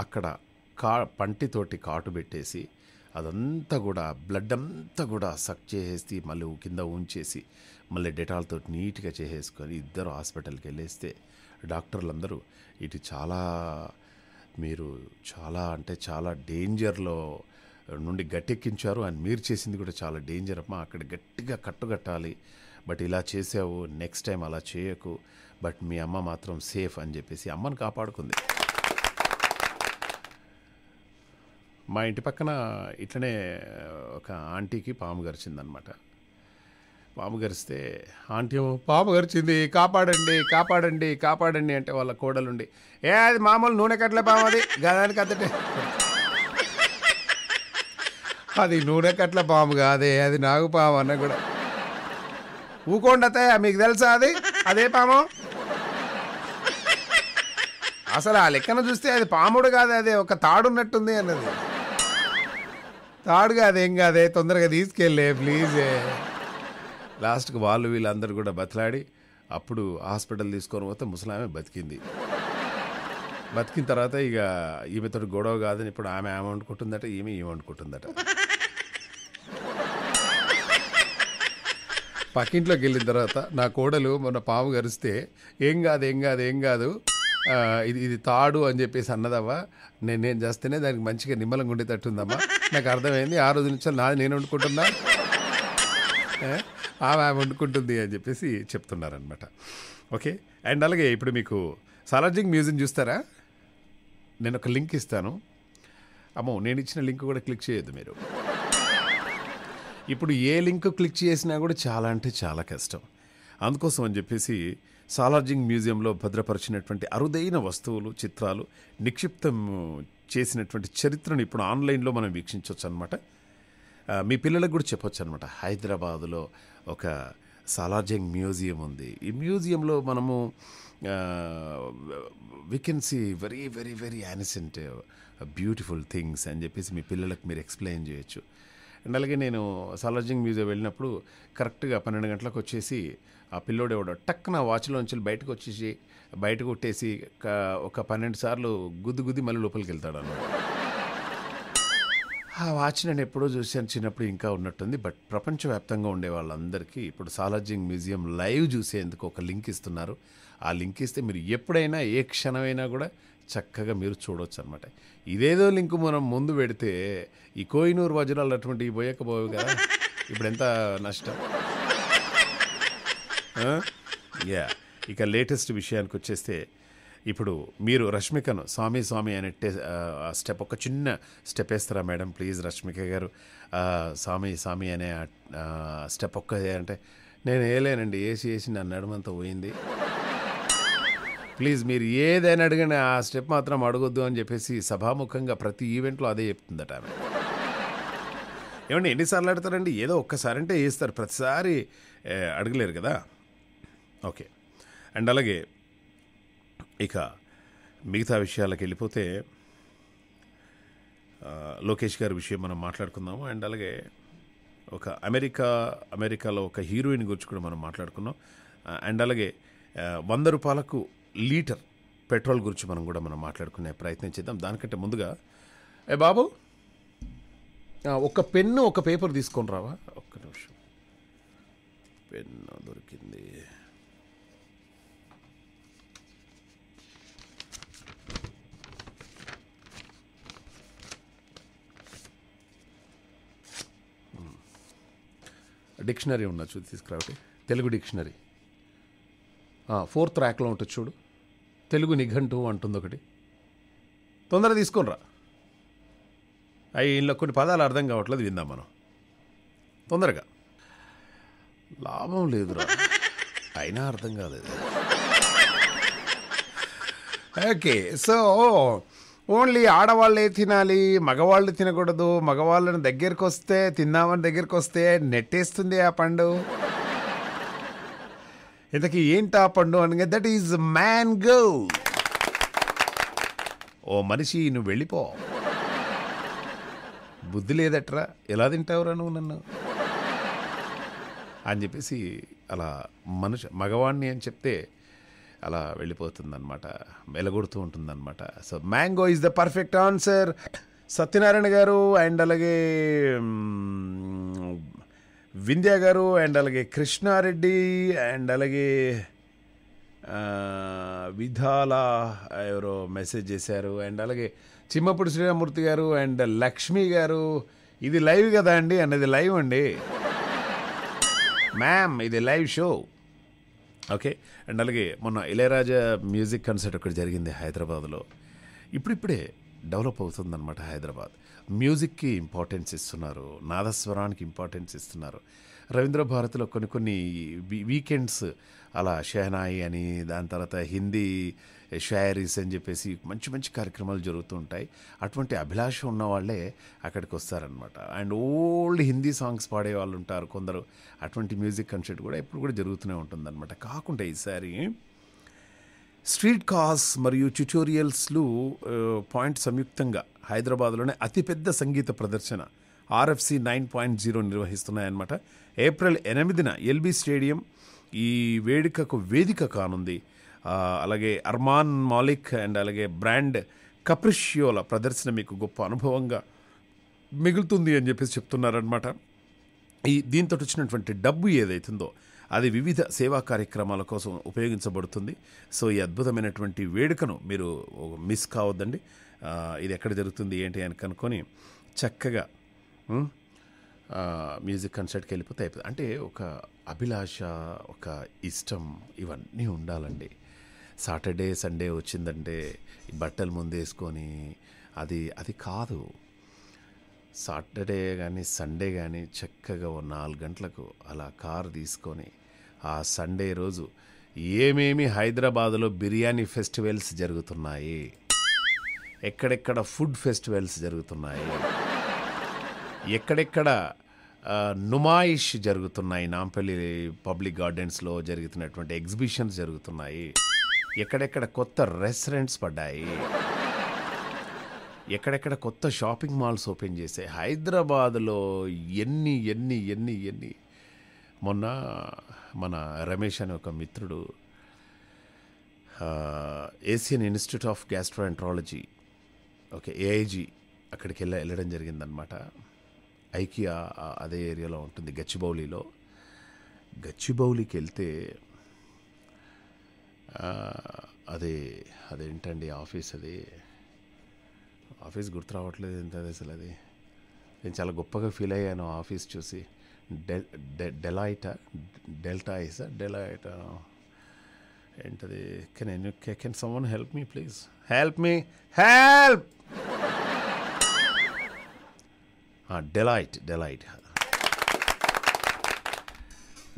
అక్కడ కా పంటితోటి కాటు పెట్టేసి అదంతా కూడా బ్లడ్ అంతా కూడా సక్ చేసేసి మళ్ళీ కింద ఉంచేసి మళ్ళీ డెటాల్తో నీట్గా చేసేసుకొని ఇద్దరు హాస్పిటల్కి వెళ్ళేస్తే డాక్టర్లందరూ ఇటు చాలా మీరు చాలా అంటే చాలా డేంజర్లో నుండి గట్టెక్కించారు అండ్ మీరు చేసింది కూడా చాలా డేంజర్ అమ్మా. అక్కడ గట్టిగా కట్టుకట్టాలి. బట్ ఇలా చేసావు నెక్స్ట్ టైం అలా చేయకు. బట్ మీ అమ్మ మాత్రం సేఫ్ అని చెప్పేసి అమ్మని కాపాడుకుంది. మా ఇంటి పక్కన ఇట్లనే ఒక ఆంటీకి పాము గరిచిందనమాట పాము గరిస్తే ఆంటీ పాము గరిచింది కాపాడండి కాపాడండి కాపాడండి అంటే వాళ్ళ కోడలుండి ఏ అది మామూలు నూనె కట్టలే పాము అది గదానికి అంతటే అది నూనె కట్ల పాము కాదే అది నాగు పాము అన్న కూడా. ఊకోండి అత్తయ్య మీకు తెలుసా అది? అదే పాము? అసలు ఆ లెక్కన చూస్తే అది పాముడు కాదు అదే ఒక తాడున్నట్టుంది అన్నది. తాడు కాదేం కాదే తొందరగా తీసుకెళ్ళే ప్లీజే లాస్ట్కి వాళ్ళు వీళ్ళందరూ కూడా బతలాడి అప్పుడు హాస్పిటల్ తీసుకొని పోతే ముసలామె బతికింది. బతికిన తర్వాత ఇక ఈమెతో గొడవ కాదని ఇప్పుడు ఆమె ఆమె వండుకుంటుందట ఈమె ఈమె వండుకుంటుందట. పక్కింట్లోకి వెళ్ళిన తర్వాత నా కోడలు మొన్న పాము గరిస్తే ఏం కాదు ఏం కాదు ఏం కాదు ఇది ఇది తాడు అని చెప్పేసి అన్నదవ్వా. నేను నేను చేస్తేనే దానికి మంచిగా నిమ్మలంగా ఉండేటట్టుందమ్మా. నాకు అర్థమైంది. ఆ రోజు నుంచి నాది నేను వండుకుంటున్నా. ఆమె ఆమె వండుకుంటుంది అని చెప్పేసి చెప్తున్నారనమాట ఓకే? అండ్ అలాగే ఇప్పుడు మీకు సాలార్జింగ్ మ్యూజియం చూస్తారా? నేను ఒక లింక్ ఇస్తాను. అమ్మో నేను ఇచ్చిన లింక్ కూడా క్లిక్ చేయొద్దు మీరు. ఇప్పుడు ఏ లింక్ క్లిక్ చేసినా కూడా చాలా అంటే చాలా కష్టం. అందుకోసం అని చెప్పేసి సాలార్జింగ్ మ్యూజియంలో భద్రపరిచినటువంటి అరుదైన వస్తువులు చిత్రాలు నిక్షిప్తం చేసినటువంటి చరిత్రను ఇప్పుడు ఆన్లైన్లో మనం వీక్షించవచ్చు అనమాట మీ పిల్లలకు కూడా చెప్పొచ్చు అనమాట హైదరాబాదులో ఒక సాలార్జింగ్ మ్యూజియం ఉంది. ఈ మ్యూజియంలో మనము we can see very very very ancient beautiful things అని చెప్పేసి మీ పిల్లలకు మీరు ఎక్స్ప్లెయిన్ చేయొచ్చు. అండ్ అలాగే నేను సాలార్జింగ్ మ్యూజియం వెళ్ళినప్పుడు కరెక్ట్గా పన్నెండు గంటలకు వచ్చేసి ఆ పిల్లోడేవాడు ఎవడో వాచ్లోంచి బయటకు వచ్చేసి బయటకు కొట్టేసి ఒక పన్నెండు సార్లు గుద్దు గుద్ది మళ్ళీ లోపలికి వెళ్తాడు అన్నమాట. ఆ వాచ్ నేను ఎప్పుడో చూశాను చిన్నప్పుడు ఇంకా ఉన్నట్టుంది బట్ ప్రపంచవ్యాప్తంగా ఉండే వాళ్ళందరికీ ఇప్పుడు సాలార్జింగ్ మ్యూజియం లైవ్ చూసేందుకు ఒక లింక్ ఇస్తున్నారు. ఆ లింక్ ఇస్తే మీరు ఎప్పుడైనా ఏ క్షణమైనా కూడా చక్కగా మీరు చూడవచ్చు అనమాట ఇదేదో లింక్ మనం ముందు పెడితే ఈ కోయినూరు వజ్రాలు అటువంటివి పోయకపోవు కదా. ఇప్పుడు ఎంత నష్టం? యా ఇక లేటెస్ట్ విషయానికి వచ్చేస్తే ఇప్పుడు మీరు రష్మికను స్వామి స్వామి అనే స్టెప్ ఒక చిన్న స్టెప్ వేస్తారా మేడం? ప్లీజ్ రష్మిక గారు. స్వామి స్వామి అనే స్టెప్ ఒక్క అంటే నేను వేయలేనండి. వేసి వేసి నన్ను నడుమంతా పోయింది. ప్లీజ్ మీరు ఏదైనా అడగండి. ఆ స్టెప్ మాత్రం అడగొద్దు అని చెప్పేసి సభాముఖంగా ప్రతి ఈవెంట్లో అదే చెప్తుందట ఆమె. ఏమండి ఎన్నిసార్లు ఆడతారండి? ఏదో ఒక్కసారంటే వేస్తారు. ప్రతిసారి అడగలేరు కదా? ఓకే. అండ్ అలాగే ఇక మిగతా విషయాలకు వెళ్ళిపోతే లోకేష్ గారి విషయం మనం మాట్లాడుకుందాము. అండ్ అలాగే ఒక అమెరికా అమెరికాలో ఒక హీరోయిన్ గురించి కూడా మనం మాట్లాడుకున్నాం. అండ్ అలాగే వంద రూపాయలకు లీటర్ పెట్రోల్ గురించి మనం కూడా మనం మాట్లాడుకునే ప్రయత్నం చేద్దాం. దానికంటే ముందుగా ఏ బాబు? ఒక పెన్ను ఒక పేపర్ తీసుకొని రావా? ఒక్క నిమిషం. పెన్ను దొరికింది. డిక్షనరీ ఉన్నది చూసి తీసుకురావటి. తెలుగు డిక్షనరీ. ఫోర్త్ ర్యాక్లో ఉంటుంది చూడు. తెలుగు నిఘంటు అంటుంది ఒకటి. తొందరగా తీసుకునిరా అవి ఇంట్లో కొన్ని పదాలు అర్థం కావట్లేదు విందాం మనం. తొందరగా. లాభం లేదురా. అయినా అర్థం కాలేదు. ఓకే సో ఓన్లీ ఆడవాళ్ళే తినాలి మగవాళ్ళు తినకూడదు మగవాళ్ళని దగ్గరికి వస్తే తిందామని దగ్గరికి వస్తే నెట్టేస్తుంది ఆ పండు. ఇంతకీ ఏంటి ఆ పండు అనగా దట్ ఈజ్ మ్యాన్ గో ఓ మనిషి నువ్వు వెళ్ళిపో. బుద్ధి లేదట్రా ఎలా తింటావురా నువ్వు నన్ను? అని చెప్పేసి అలా మనుషు మగవాణ్ణి అని చెప్తే అలా వెళ్ళిపోతుందన్నమాట. వెలగొడుతూ ఉంటుందన్నమాట. So mango is the perfect answer Satyanarayana గారు అండ్ అలాగే వింధ్య గారు అండ్ అలాగే కృష్ణారెడ్డి అండ్ అలాగే విధాల ఎవరో మెసేజ్ చేశారు. అండ్ అలాగే చిమ్మపూడి శ్రీరామూర్తి గారు అండ్ లక్ష్మి గారు. ఇది లైవ్ కదా అండి? అన్నది లైవ్ అండి. మ్యామ్ ఇది లైవ్ షో ఓకే. అండ్ అలాగే మొన్న ఇళయరాజా మ్యూజిక్ కన్సర్ట్ ఒకటి జరిగింది హైదరాబాద్లో. ఇప్పుడిప్పుడే డెవలప్ అవుతుందన్నమాట హైదరాబాద్. మ్యూజిక్కి ఇంపార్టెన్స్ ఇస్తున్నారు. నాదస్వరానికి ఇంపార్టెన్స్ ఇస్తున్నారు. రవీంద్ర భారతిలో కొన్ని కొన్ని వీ- వీకెండ్స్ అలా షెహనాయి అని దాని తర్వాత హిందీ షాయరీస్ అని చెప్పేసి మంచి మంచి కార్యక్రమాలు జరుగుతూ ఉంటాయి. అటువంటి అభిలాష ఉన్న వాళ్ళే అక్కడికి వస్తారనమాట అండ్ ఓల్డ్ హిందీ సాంగ్స్ పాడే వాళ్ళు ఉంటారు కొందరు. అటువంటి మ్యూజిక్ కన్సర్ట్ కూడా ఎప్పుడు కూడా జరుగుతూనే ఉంటుందన్నమాట. కాకుండా ఈసారి స్ట్రీట్ కార్స్ మరియు ట్యుటోరియల్స్లు పాయింట్ సంయుక్తంగా హైదరాబాద్లోనే అతిపెద్ద సంగీత ప్రదర్శన ఆర్ఎఫ్సి నైన్ పాయింట్ జీరో నిర్వహిస్తున్నాయన్నమాట. ఏప్రిల్ ఎనిమిదిన ఎల్బీ స్టేడియం ఈ వేడుకకు వేదిక కానుంది. అలాగే అర్మాన్ మాలిక్ అండ్ అలాగే బ్రాండ్ కప్రిషియోల ప్రదర్శన మీకు గొప్ప అనుభవంగా మిగులుతుంది అని చెప్పేసి చెప్తున్నారనమాట ఈ దీంతో వచ్చినటువంటి డబ్బు ఏదైతుందో అది వివిధ సేవా కార్యక్రమాల కోసం ఉపయోగించబడుతుంది. సో ఈ అద్భుతమైనటువంటి వేడుకను మీరు మిస్ కావద్దండి. ఇది ఎక్కడ జరుగుతుంది ఏంటి అని కనుక్కొని చక్కగా Hmm? మ్యూజిక్ కన్సర్ట్కి వెళ్ళిపోతే అయిపోతుంది. అంటే ఒక అభిలాష ఒక ఇష్టం ఇవన్నీ ఉండాలండి. సాటర్డే సండే వచ్చిందంటే బట్టలు ముందేసుకొని అది అది కాదు. సాటర్డే కానీ సండే కానీ చక్కగా ఓ నాలుగు గంటలకు అలా కారు తీసుకొని ఆ సండే రోజు ఏమేమి హైదరాబాద్లో బిర్యానీ ఫెస్టివల్స్ జరుగుతున్నాయి? ఎక్కడెక్కడ ఫుడ్ ఫెస్టివల్స్ జరుగుతున్నాయి? ఎక్కడెక్కడ నుమాయిష్ జరుగుతున్నాయి నాంపల్లి పబ్లిక్ గార్డెన్స్లో జరుగుతున్నటువంటి ఎగ్జిబిషన్స్ జరుగుతున్నాయి ఎక్కడెక్కడ కొత్త రెస్టారెంట్స్ పడ్డాయి ఎక్కడెక్కడ కొత్త షాపింగ్ మాల్స్ ఓపెన్ చేసాయి హైదరాబాద్లో ఎన్ని ఎన్ని ఎన్ని ఎన్ని. మొన్న మన రమేష్ అనే ఒక మిత్రుడు Asian Institute of Gastroenterology okay AIG అక్కడికి వెళ్ళ వెళ్ళడం జరిగిందనమాట ఐకియా అదే ఏరియాలో ఉంటుంది గచ్చిబౌలిలో. గచ్చిబౌలికి వెళ్తే అదే అదేంటండి ఆఫీస్ అది? ఆఫీస్ గుర్తు రావట్లేదు ఎంత అది అసలు అది? నేను చాలా గొప్పగా ఫీల్ అయ్యాను ఆఫీస్ చూసి. డె డెలాయిటా? డెల్టా ఐసా? డెలాయిటా? ఏంటది? Can can someone help me please? Help me? Help! Deloitte Deloitte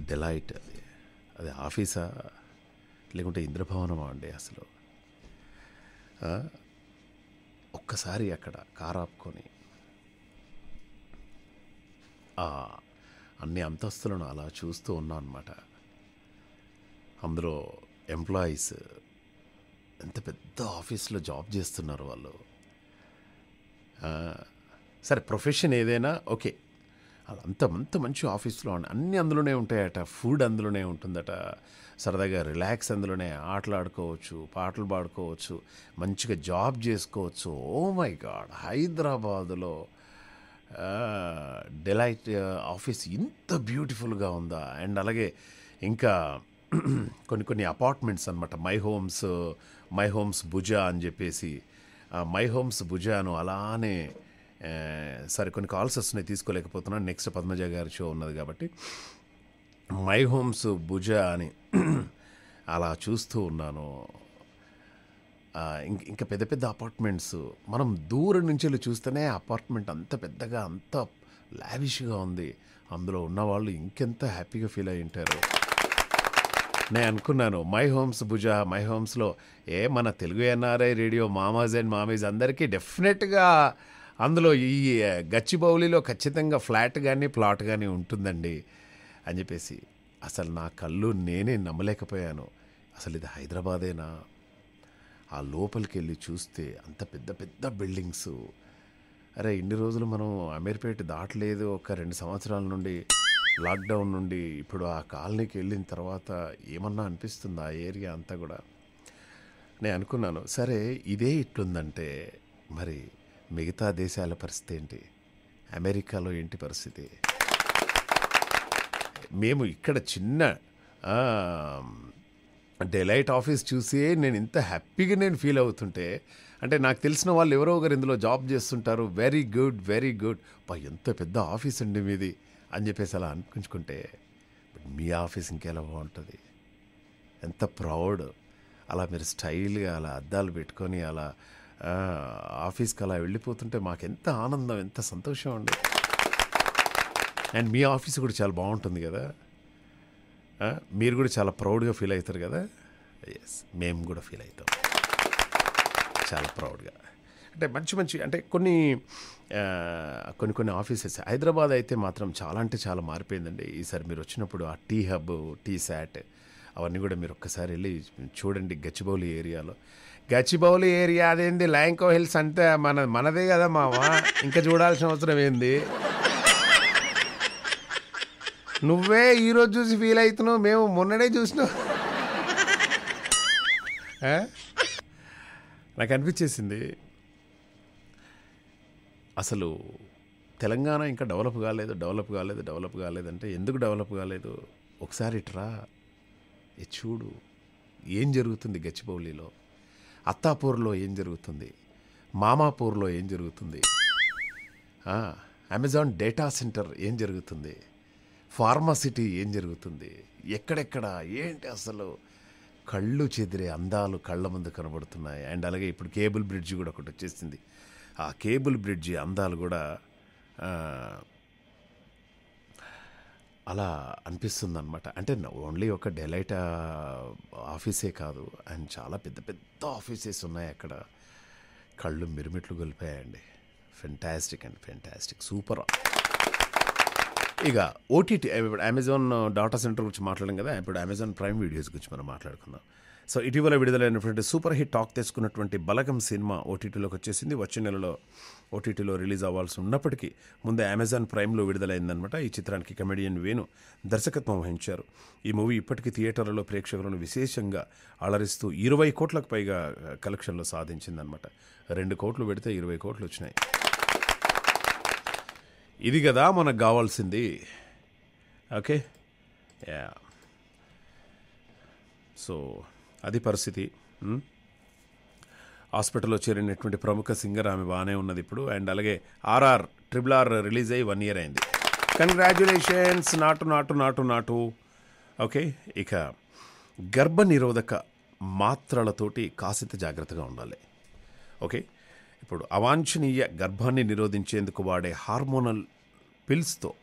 Deloitte అది. అది ఆఫీసా? లేకుంటే ఇంద్రభవనమా అండి అసలు? ఒక్కసారి అక్కడ కారు ఆపుకొని. అన్ని అంతస్తులను అలా చూస్తూ ఉన్నా అనమాట అందులో ఎంప్లాయీస్ ఎంత పెద్ద ఆఫీస్లో జాబ్ చేస్తున్నారు వాళ్ళు. సరే ప్రొఫెషన్ ఏదైనా ఓకే. అంత అంత మంచి ఆఫీస్లో అన్నీ అందులోనే ఉంటాయట. ఫుడ్ అందులోనే ఉంటుందట. సరదాగా రిలాక్స్ అందులోనే ఆటలు ఆడుకోవచ్చు పాటలు పాడుకోవచ్చు మంచిగా జాబ్ చేసుకోవచ్చు. Oh my god! హైదరాబాదులో డెలైట్ ఆఫీస్ ఇంత బ్యూటిఫుల్గా ఉందా? అండ్ అలాగే ఇంకా <clears throat> కొన్ని కొన్ని అపార్ట్మెంట్స్ అనమాట మై హోమ్స్ మై హోమ్స్ భుజ అని చెప్పేసి మై హోమ్స్ భుజాను అలానే సరే కొన్ని కాల్స్ వస్తున్నాయి తీసుకోలేకపోతున్నాను. నెక్స్ట్ పద్మజ గారి షో ఉన్నది కాబట్టి. మై హోమ్స్ భుజ అని <clears throat> అలా చూస్తూ ఉన్నాను. ఇంక ఇంకా పెద్ద పెద్ద అపార్ట్మెంట్స్. మనం దూరం నుంచి వెళ్ళి చూస్తేనే అపార్ట్మెంట్ అంత పెద్దగా అంత లావిష్గా ఉంది. అందులో ఉన్న వాళ్ళు ఇంకెంత హ్యాపీగా ఫీల్ అయి ఉంటారు. నేను అనుకున్నాను మై హోమ్స్ భుజ మై హోమ్స్లో ఏ మన Telugu NRI radio mamas and mommies అందరికీ డెఫినెట్గా అందులో ఈ గచ్చిబౌలిలో ఖచ్చితంగా ఫ్లాట్ కానీ ప్లాట్ కానీ ఉంటుందండి అని చెప్పేసి అసలు నా కళ్ళు నేనే నమ్మలేకపోయాను. అసలు ఇది హైదరాబాదేనా? ఆ లోపలికి వెళ్ళి చూస్తే అంత పెద్ద పెద్ద బిల్డింగ్స్. అరే ఇన్ని రోజులు మనం అమీర్పేట దాటలేదు. ఒక రెండు సంవత్సరాల నుండి లాక్డౌన్ నుండి ఇప్పుడు ఆ కాలనీకి వెళ్ళిన తర్వాత ఏమన్నా అనిపిస్తుంది ఆ ఏరియా అంతా కూడా? నేను అనుకున్నాను సరే ఇదే ఇట్లుందంటే మరి మిగతా దేశాల పరిస్థితి ఏంటి? అమెరికాలో ఏంటి పరిస్థితి? మేము ఇక్కడ చిన్న డెలైట్ ఆఫీస్ చూసి నేను ఇంత హ్యాపీగా నేను ఫీల్ అవుతుంటే అంటే నాకు తెలిసిన వాళ్ళు ఎవరో ఒకరు ఇందులో జాబ్ చేస్తుంటారు. Very good very good. బా ఎంత పెద్ద ఆఫీస్ అండి మీది అని చెప్పేసి అలా అనిపించుకుంటే బట్ మీ ఆఫీస్ ఇంకెలా బాగుంటుంది? ఎంత ప్రౌడ్. అలా మీరు స్టైల్గా అలా అద్దాలు పెట్టుకొని అలా ఆఫీస్కి అలా వెళ్ళిపోతుంటే మాకు ఎంత ఆనందం ఎంత సంతోషం అండి. అండ్ మీ ఆఫీస్ కూడా చాలా బాగుంటుంది కదా. మీరు కూడా చాలా ప్రౌడ్గా ఫీల్ అవుతారు కదా. ఎస్ మేము కూడా ఫీల్ అవుతాం. చాలా ప్రౌడ్గా. అంటే మంచి మంచి అంటే కొన్ని కొన్ని కొన్ని ఆఫీసెస్ హైదరాబాద్ అయితే మాత్రం చాలా అంటే చాలా మారిపోయిందండి. ఈసారి మీరు వచ్చినప్పుడు ఆ టీ హబ్ టీ శాట్ అవన్నీ కూడా మీరు ఒక్కసారి వెళ్ళి చూడండి గచ్చిబౌలి ఏరియాలో. గచ్చిబౌలి ఏరియా అదేంది? ల్యాంకో హిల్స్ అంటే మన మనదే కదా మావా ఇంకా చూడాల్సిన అవసరం ఏంది? నువ్వే ఈరోజు చూసి ఫీల్ అవుతున్నావు. మేము మొన్ననే చూసినావు నాకు అనిపించేసింది అసలు తెలంగాణ ఇంకా డెవలప్ కాలేదు డెవలప్ కాలేదు డెవలప్ కాలేదంటే ఎందుకు డెవలప్ కాలేదు? ఒకసారి ఇట్రా చూడు ఏం జరుగుతుంది గచ్చిబౌలిలో? అత్తాపూర్లో ఏం జరుగుతుంది? మామాపూర్లో ఏం జరుగుతుంది? అమెజాన్ డేటా సెంటర్ ఏం జరుగుతుంది? ఫార్మాసిటీ ఏం జరుగుతుంది? ఎక్కడెక్కడ? ఏంటి అసలు? కళ్ళు చెదిరే అందాలు కళ్ళ ముందు కనబడుతున్నాయి. అండ్ అలాగే ఇప్పుడు కేబుల్ బ్రిడ్జ్ కూడా ఒకటి వచ్చేసింది. ఆ కేబుల్ బ్రిడ్జి అందాలు కూడా అలా అనిపిస్తుంది అనమాట అంటే ఓన్లీ ఒక డెలైట్ ఆఫీసే కాదు. అండ్ చాలా పెద్ద పెద్ద ఆఫీసెస్ ఉన్నాయి అక్కడ. కళ్ళు మిరుమిట్లు గొలిపాయండి. ఫెంటాస్టిక్ అండ్ ఫెంటాస్టిక్ సూపర్ ఇక ఓటీటీ ఇప్పుడు అమెజాన్ డాటా సెంటర్ గురించి మాట్లాడడం కదా? ఇప్పుడు అమెజాన్ ప్రైమ్ వీడియోస్ గురించి మనం మాట్లాడుకుందాం. సో ఇటీవల విడుదలైనటువంటి సూపర్ హిట్ టాక్ తెచ్చుకున్నటువంటి బలగం సినిమా ఓటీటీలోకి వచ్చేసింది. వచ్చే నెలలో ఓటీటీలో రిలీజ్ అవ్వాల్సి ఉన్నప్పటికీ ముందే అమెజాన్ ప్రైమ్లో విడుదలైందనమాట ఈ చిత్రానికి కమెడియన్ వేణు దర్శకత్వం వహించారు. ఈ మూవీ ఇప్పటికీ థియేటర్లలో ప్రేక్షకులను విశేషంగా అలరిస్తూ ఇరవై కోట్లకు పైగా కలెక్షన్లో సాధించిందనమాట రెండు కోట్లు పెడితే ఇరవై కోట్లు వచ్చినాయి. ఇది కదా మనకు కావాల్సింది. ఓకే? యా. సో అది పరిస్థితి. హాస్పిటల్లో చేరినటువంటి ప్రముఖ సింగర్ ఆమె బాగానే ఉన్నది ఇప్పుడు. అండ్ అలాగే ఆర్ఆర్ ట్రిపుల్ ఆర్ రిలీజ్ అయ్యి వన్ ఇయర్ అయింది. కంగ్రాచులేషన్స్ నాటు నాటు నాటు నాటు. ఓకే ఇక గర్భ నిరోధక మాత్రలతోటి కాసిత జాగ్రత్తగా ఉండాలి. ఓకే ఇప్పుడు అవాంఛనీయ గర్భాన్ని నిరోధించేందుకు వాడే హార్మోనల్ పిల్స్తో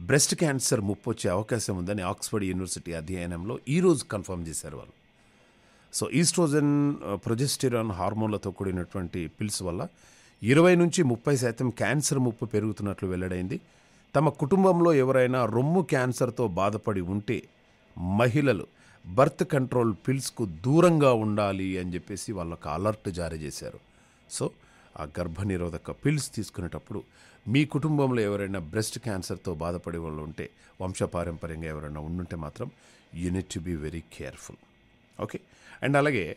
బ్రెస్ట్ క్యాన్సర్ ముప్పొచ్చే అవకాశం ఉందని ఆక్స్ఫర్డ్ యూనివర్సిటీ అధ్యయనంలో ఈరోజు కన్ఫర్మ్ చేశారు వాళ్ళు. సో ఈస్ట్రోజన్ ప్రొజెస్టిరాన్ హార్మోన్లతో కూడినటువంటి పిల్స్ వల్ల ఇరవై నుంచి ముప్పై శాతం క్యాన్సర్ ముప్పు పెరుగుతున్నట్లు వెల్లడైంది. తమ కుటుంబంలో ఎవరైనా రొమ్ము క్యాన్సర్తో బాధపడి ఉంటే మహిళలు బర్త్ కంట్రోల్ పిల్స్కు దూరంగా ఉండాలి అని చెప్పేసి వాళ్ళకు అలర్ట్ జారీ చేశారు. సో ఆ గర్భనిరోధక పిల్స్ తీసుకునేటప్పుడు మీ కుటుంబంలో ఎవరైనా బ్రెస్ట్ క్యాన్సర్తో బాధపడే వాళ్ళు ఉంటే వంశపారంపర్యంగా ఎవరైనా ఉండుంటే మాత్రం you need to be very careful okay and అలాగే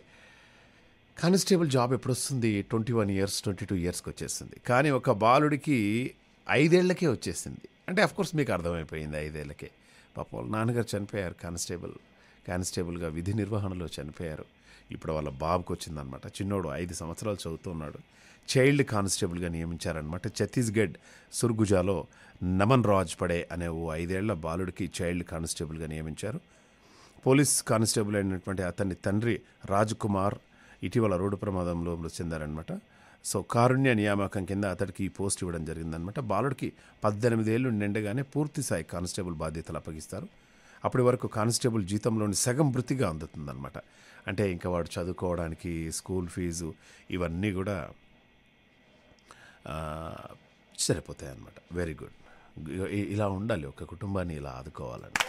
కానిస్టేబుల్ జాబ్ ఎప్పుడు వస్తుంది twenty one years twenty two ఇయర్స్కి వచ్చేస్తుంది. కానీ ఒక బాలుడికి ఐదేళ్ళకే వచ్చేసింది. అంటే అఫ్కోర్స్ మీకు అర్థమైపోయింది ఐదేళ్ళకే. పాపం వాళ్ళ నాన్నగారు చనిపోయారు కానిస్టేబుల్ కానిస్టేబుల్గా విధి నిర్వహణలో చనిపోయారు. ఇప్పుడు వాళ్ళ బాబుకి వచ్చిందనమాట. చిన్నోడు ఐదు సంవత్సరాలు చదువుతున్నాడు. చైల్డ్ కానిస్టేబుల్గా నియమించారనమాట. ఛత్తీస్గఢ్ సుర్గుజాలో నమన్ రాజ్ పడే అనే ఓ ఐదేళ్ళ బాలుడికి చైల్డ్ కానిస్టేబుల్గా నియమించారు. పోలీస్ కానిస్టేబుల్ అయినటువంటి అతని తండ్రి రాజ్ కుమార్ ఇటీవల రోడ్డు ప్రమాదంలో మృతి చెందారనమాట సో కారుణ్య నియామకం కింద అతడికి ఈ పోస్ట్ ఇవ్వడం జరిగిందనమాట బాలుడికి పద్దెనిమిది ఏళ్ళు నిండగానే పూర్తి స్థాయి కానిస్టేబుల్ బాధ్యతలు అప్పగిస్తారు. అప్పటి వరకు కానిస్టేబుల్ జీతంలోని సగం వృత్తిగా అందుతుందన్నమాట. అంటే ఇంకా వాడు చదువుకోవడానికి స్కూల్ ఫీజు ఇవన్నీ కూడా సరిపోతాయి అన్నమాట వెరీ గుడ్. ఇలా ఉండాలి. ఒక కుటుంబాన్ని ఇలా ఆదుకోవాలని.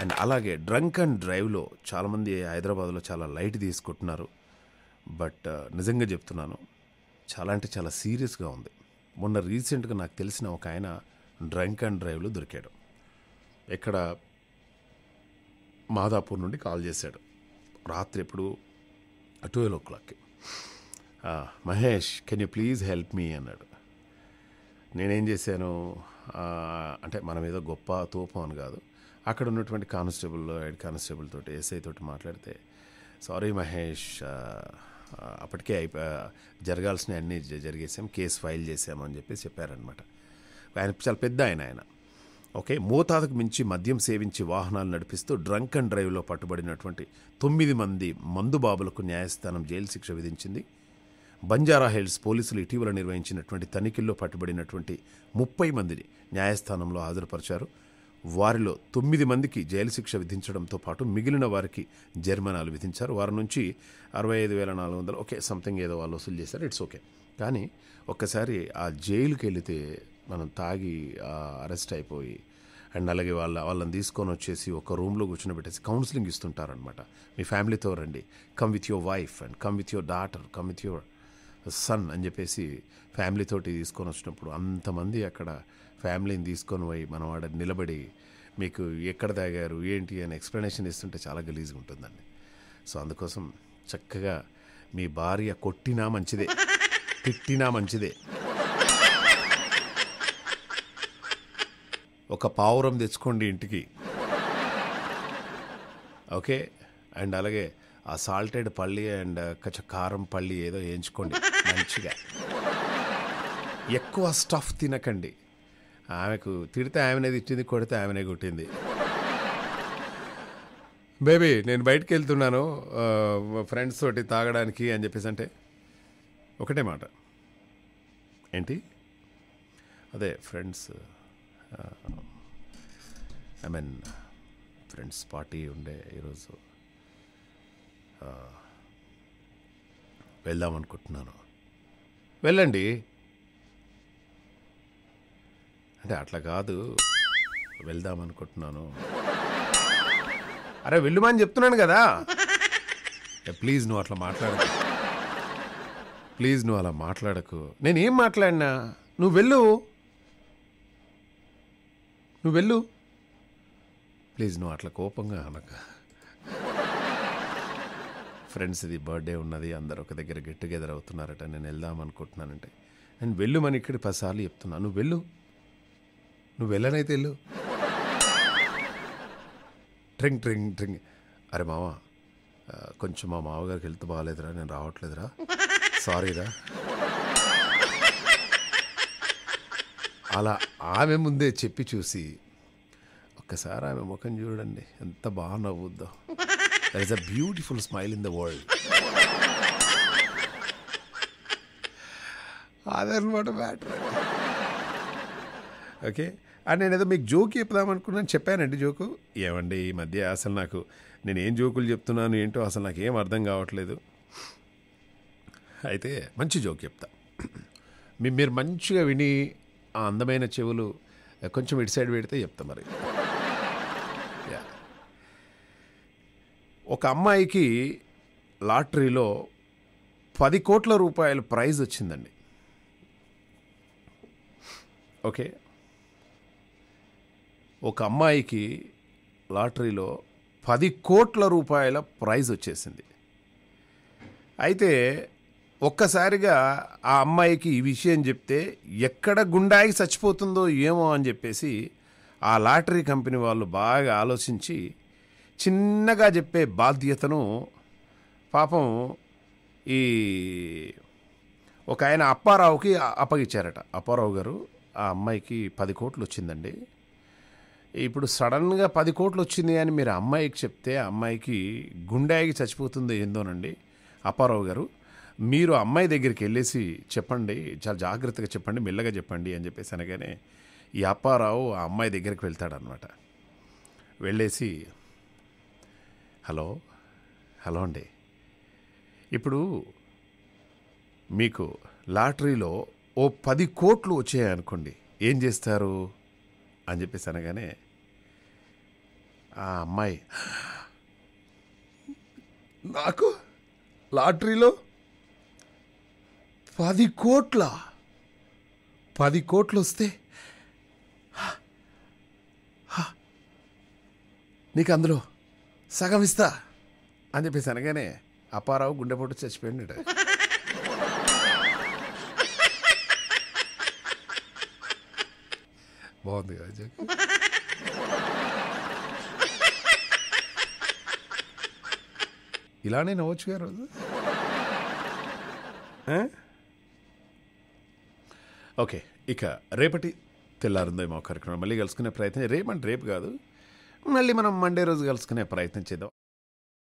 అండ్ అలాగే డ్రంక్ అండ్ డ్రైవ్లో చాలామంది హైదరాబాద్లో చాలా లైట్ తీసుకుంటున్నారు. బట్ uh, నిజంగా చెప్తున్నాను చాలా అంటే చాలా సీరియస్గా ఉంది. మొన్న రీసెంట్గా నాకు తెలిసిన ఒక ఆయన డ్రంక్ అండ్ డ్రైవ్లో దొరికాడు. ఇక్కడ మాదాపూర్ నుండి కాల్ చేశాడు. రాత్రి ఎప్పుడు? ట్వెల్వ్ ఓ క్లాక్కి Mahesh can you please help me అన్నాడు. నేనేం చేశాను? అంటే మనం ఏదో గొప్ప తూపం అని కాదు. అక్కడ ఉన్నటువంటి కానిస్టేబుల్ హెడ్ కానిస్టేబుల్ తోటి ఎస్ఐ తోటి మాట్లాడితే సారీ మహేష్ అప్పటికే అయిపో జరగాల్సిన అన్నీ జ- జరిగేసాం కేసు ఫైల్ చేసామని చెప్పేసి చెప్పారనమాట ఆయన చాలా పెద్ద ఆయన ఆయన. ఓకే మోతాదుకు మించి మద్యం సేవించి వాహనాలు నడిపిస్తూ డ్రంక్ అండ్ డ్రైవ్లో పట్టుబడినటువంటి తొమ్మిది మంది మందుబాబులకు న్యాయస్థానం జైలు శిక్ష విధించింది. బంజారా హిల్స్ పోలీసులు ఇటీవల నిర్వహించినటువంటి తనిఖీల్లో పట్టుబడినటువంటి ముప్పై మందిని న్యాయస్థానంలో హాజరుపరిచారు. వారిలో తొమ్మిది మందికి జైలు శిక్ష విధించడంతో పాటు మిగిలిన వారికి జరిమానాలు విధించారు. వారి నుంచి అరవై ఐదు వేల నాలుగు వందలు ఓకే సంథింగ్ ఏదో వాళ్ళు వసూలు చేశారు. It's okay. కానీ ఒక్కసారి ఆ జైలుకి వెళితే మనం తాగి అరెస్ట్ అయిపోయి అండ్ అలాగే వాళ్ళ వాళ్ళని తీసుకొని వచ్చేసి ఒక రూమ్లో కూర్చొని పెట్టేసి కౌన్సిలింగ్ ఇస్తుంటారనమాట మీ ఫ్యామిలీతో రండి. Come with your wife and come with your daughter come with your son అని చెప్పేసి ఫ్యామిలీతోటి తీసుకొని వచ్చినప్పుడు అంతమంది అక్కడ ఫ్యామిలీని తీసుకొని పోయి మనం ఆడ నిలబడి మీకు ఎక్కడ తాగారు ఏంటి అని ఎక్స్ప్లెనేషన్ ఇస్తుంటే చాలా గలీజ్గా ఉంటుందండి. సో అందుకోసం చక్కగా మీ భార్య కొట్టినా మంచిదే తిట్టినా మంచిదే. ఒక పావురం తెచ్చుకోండి ఇంటికి. ఓకే? అండ్ అలాగే ఆ సాల్టెడ్ పల్లి అండ్ కొంచెం కారం పల్లి ఏదో వేయించుకోండి మంచిగా. ఎక్కువ స్టఫ్ తినకండి. ఆమెకు తిడితే ఆమెనే తిట్టింది కొడితే ఆమెనే కొట్టింది. బేబీ నేను బయటికి వెళ్తున్నాను. ఫ్రెండ్స్ తోటి తాగడానికి అని చెప్పేసి అంటే ఒకటే మాట. ఏంటి? అదే friends I mean friends party ఉండే ఈరోజు వెళ్దాం అనుకుంటున్నాను. వెళ్ళండి. అంటే అట్లా కాదు. వెళ్దాం అనుకుంటున్నాను. అరే వెళ్ళుమని చెప్తున్నాను కదా. ప్లీజ్ నువ్వు అట్లా మాట్లాడకు. ప్లీజ్ నువ్వు అలా మాట్లాడకు. నేనేం మాట్లాడినా? నువ్వు వెళ్ళు. నువ్వు వెళ్ళు. ప్లీజ్ నువ్వు అట్లా కోపంగా అనక. ఫ్రెండ్స్ది బర్త్డే ఉన్నది అందరు ఒక దగ్గర గెట్ టుగెదర్ అవుతున్నారట నేను వెళ్దాం అనుకుంటున్నానంటే. నేను వెళ్ళుమని ఇక్కడ పదిసార్లు చెప్తున్నా. నువ్వు వెళ్ళు. నువ్వు వెళ్ళనైతే వెళ్ళు. ట్రింగ్ ట్రింగ్ ట్రింగ్. అరే మామ కొంచెం మా మామగారికి హెల్త్ బాగాలేదురా నేను రావట్లేదురా. సారీరా. అలా ఆమె ముందే చెప్పి చూసి ఒక్కసారి ఆమె ముఖం చూడండి ఎంత బాగా నవ్వుద్దో. There is a beautiful smile in the world అదనమాట మ్యాటర్. ఓకే అండ్ నేను ఏదో మీకు జోక్ చెప్దాం అనుకున్నాను. చెప్పానండి జోకు ఏమండి ఈ మధ్య అసలు నాకు నేను ఏం జోకులు చెప్తున్నాను ఏంటో అసలు నాకు ఏం అర్థం కావట్లేదు. అయితే మంచి జోక్ చెప్తా. మీ మీరు మంచిగా విని ఆ అందమైన చెవులు కొంచెం ఇటు సైడ్ పెడితే చెప్తా మరి. యా. ఒక అమ్మాయికి లాటరీలో పది కోట్ల రూపాయల ప్రైజ్ వచ్చిందండి. ఓకే? ఒక అమ్మాయికి లాటరీలో పది కోట్ల రూపాయల ప్రైజ్ వచ్చేసింది. అయితే ఒక్కసారిగా ఆ అమ్మాయికి ఈ విషయం చెప్తే ఎక్కడ గుండాయి చచ్చిపోతుందో ఏమో అని చెప్పేసి ఆ లాటరీ కంపెనీ వాళ్ళు బాగా ఆలోచించి చిన్నగా చెప్పే బాధ్యతను పాపం ఈ ఒక ఆయన అప్పారావుకి అప్పగిచ్చారట. అప్పారావు గారు ఆ అమ్మాయికి పది కోట్లు వచ్చిందండి. ఇప్పుడు సడన్గా పది కోట్లు వచ్చింది అని మీరు అమ్మాయికి చెప్తే అమ్మాయికి గుండెకి చచ్చిపోతుందో ఏందోనండి? అప్పారావు గారు మీరు అమ్మాయి దగ్గరికి వెళ్ళేసి చెప్పండి చాలా జాగ్రత్తగా చెప్పండి మెల్లగా చెప్పండి అని చెప్పేసి అనగానే ఈ అప్పారావు ఆ అమ్మాయి దగ్గరికి వెళ్తాడనమాట వెళ్ళేసి హలో హలో అండి. ఇప్పుడు మీకు లాటరీలో ఓ పది కోట్లు వచ్చాయనుకోండి ఏం చేస్తారు? అని చెప్పేసి అనగానే ఆ అమ్మాయి. నాకు లాటరీలో పది కోట్ల పది కోట్లు వస్తే నీకు అందులో సగం ఇస్తా అని చెప్పేసి అనగానే అప్పారావు గుండెపోటు చచ్చిపోయినాడు బాగుంది కదా ఇలానే నవ్వచ్చు గారు రోజు? ఓకే ఇక రేపటి తెల్లారుందేమో కార్యక్రమం. మళ్ళీ కలుసుకునే ప్రయత్నం రేపంటే రేపు కాదు. మళ్ళీ మనం మండే రోజు కలుసుకునే ప్రయత్నం చేద్దాం.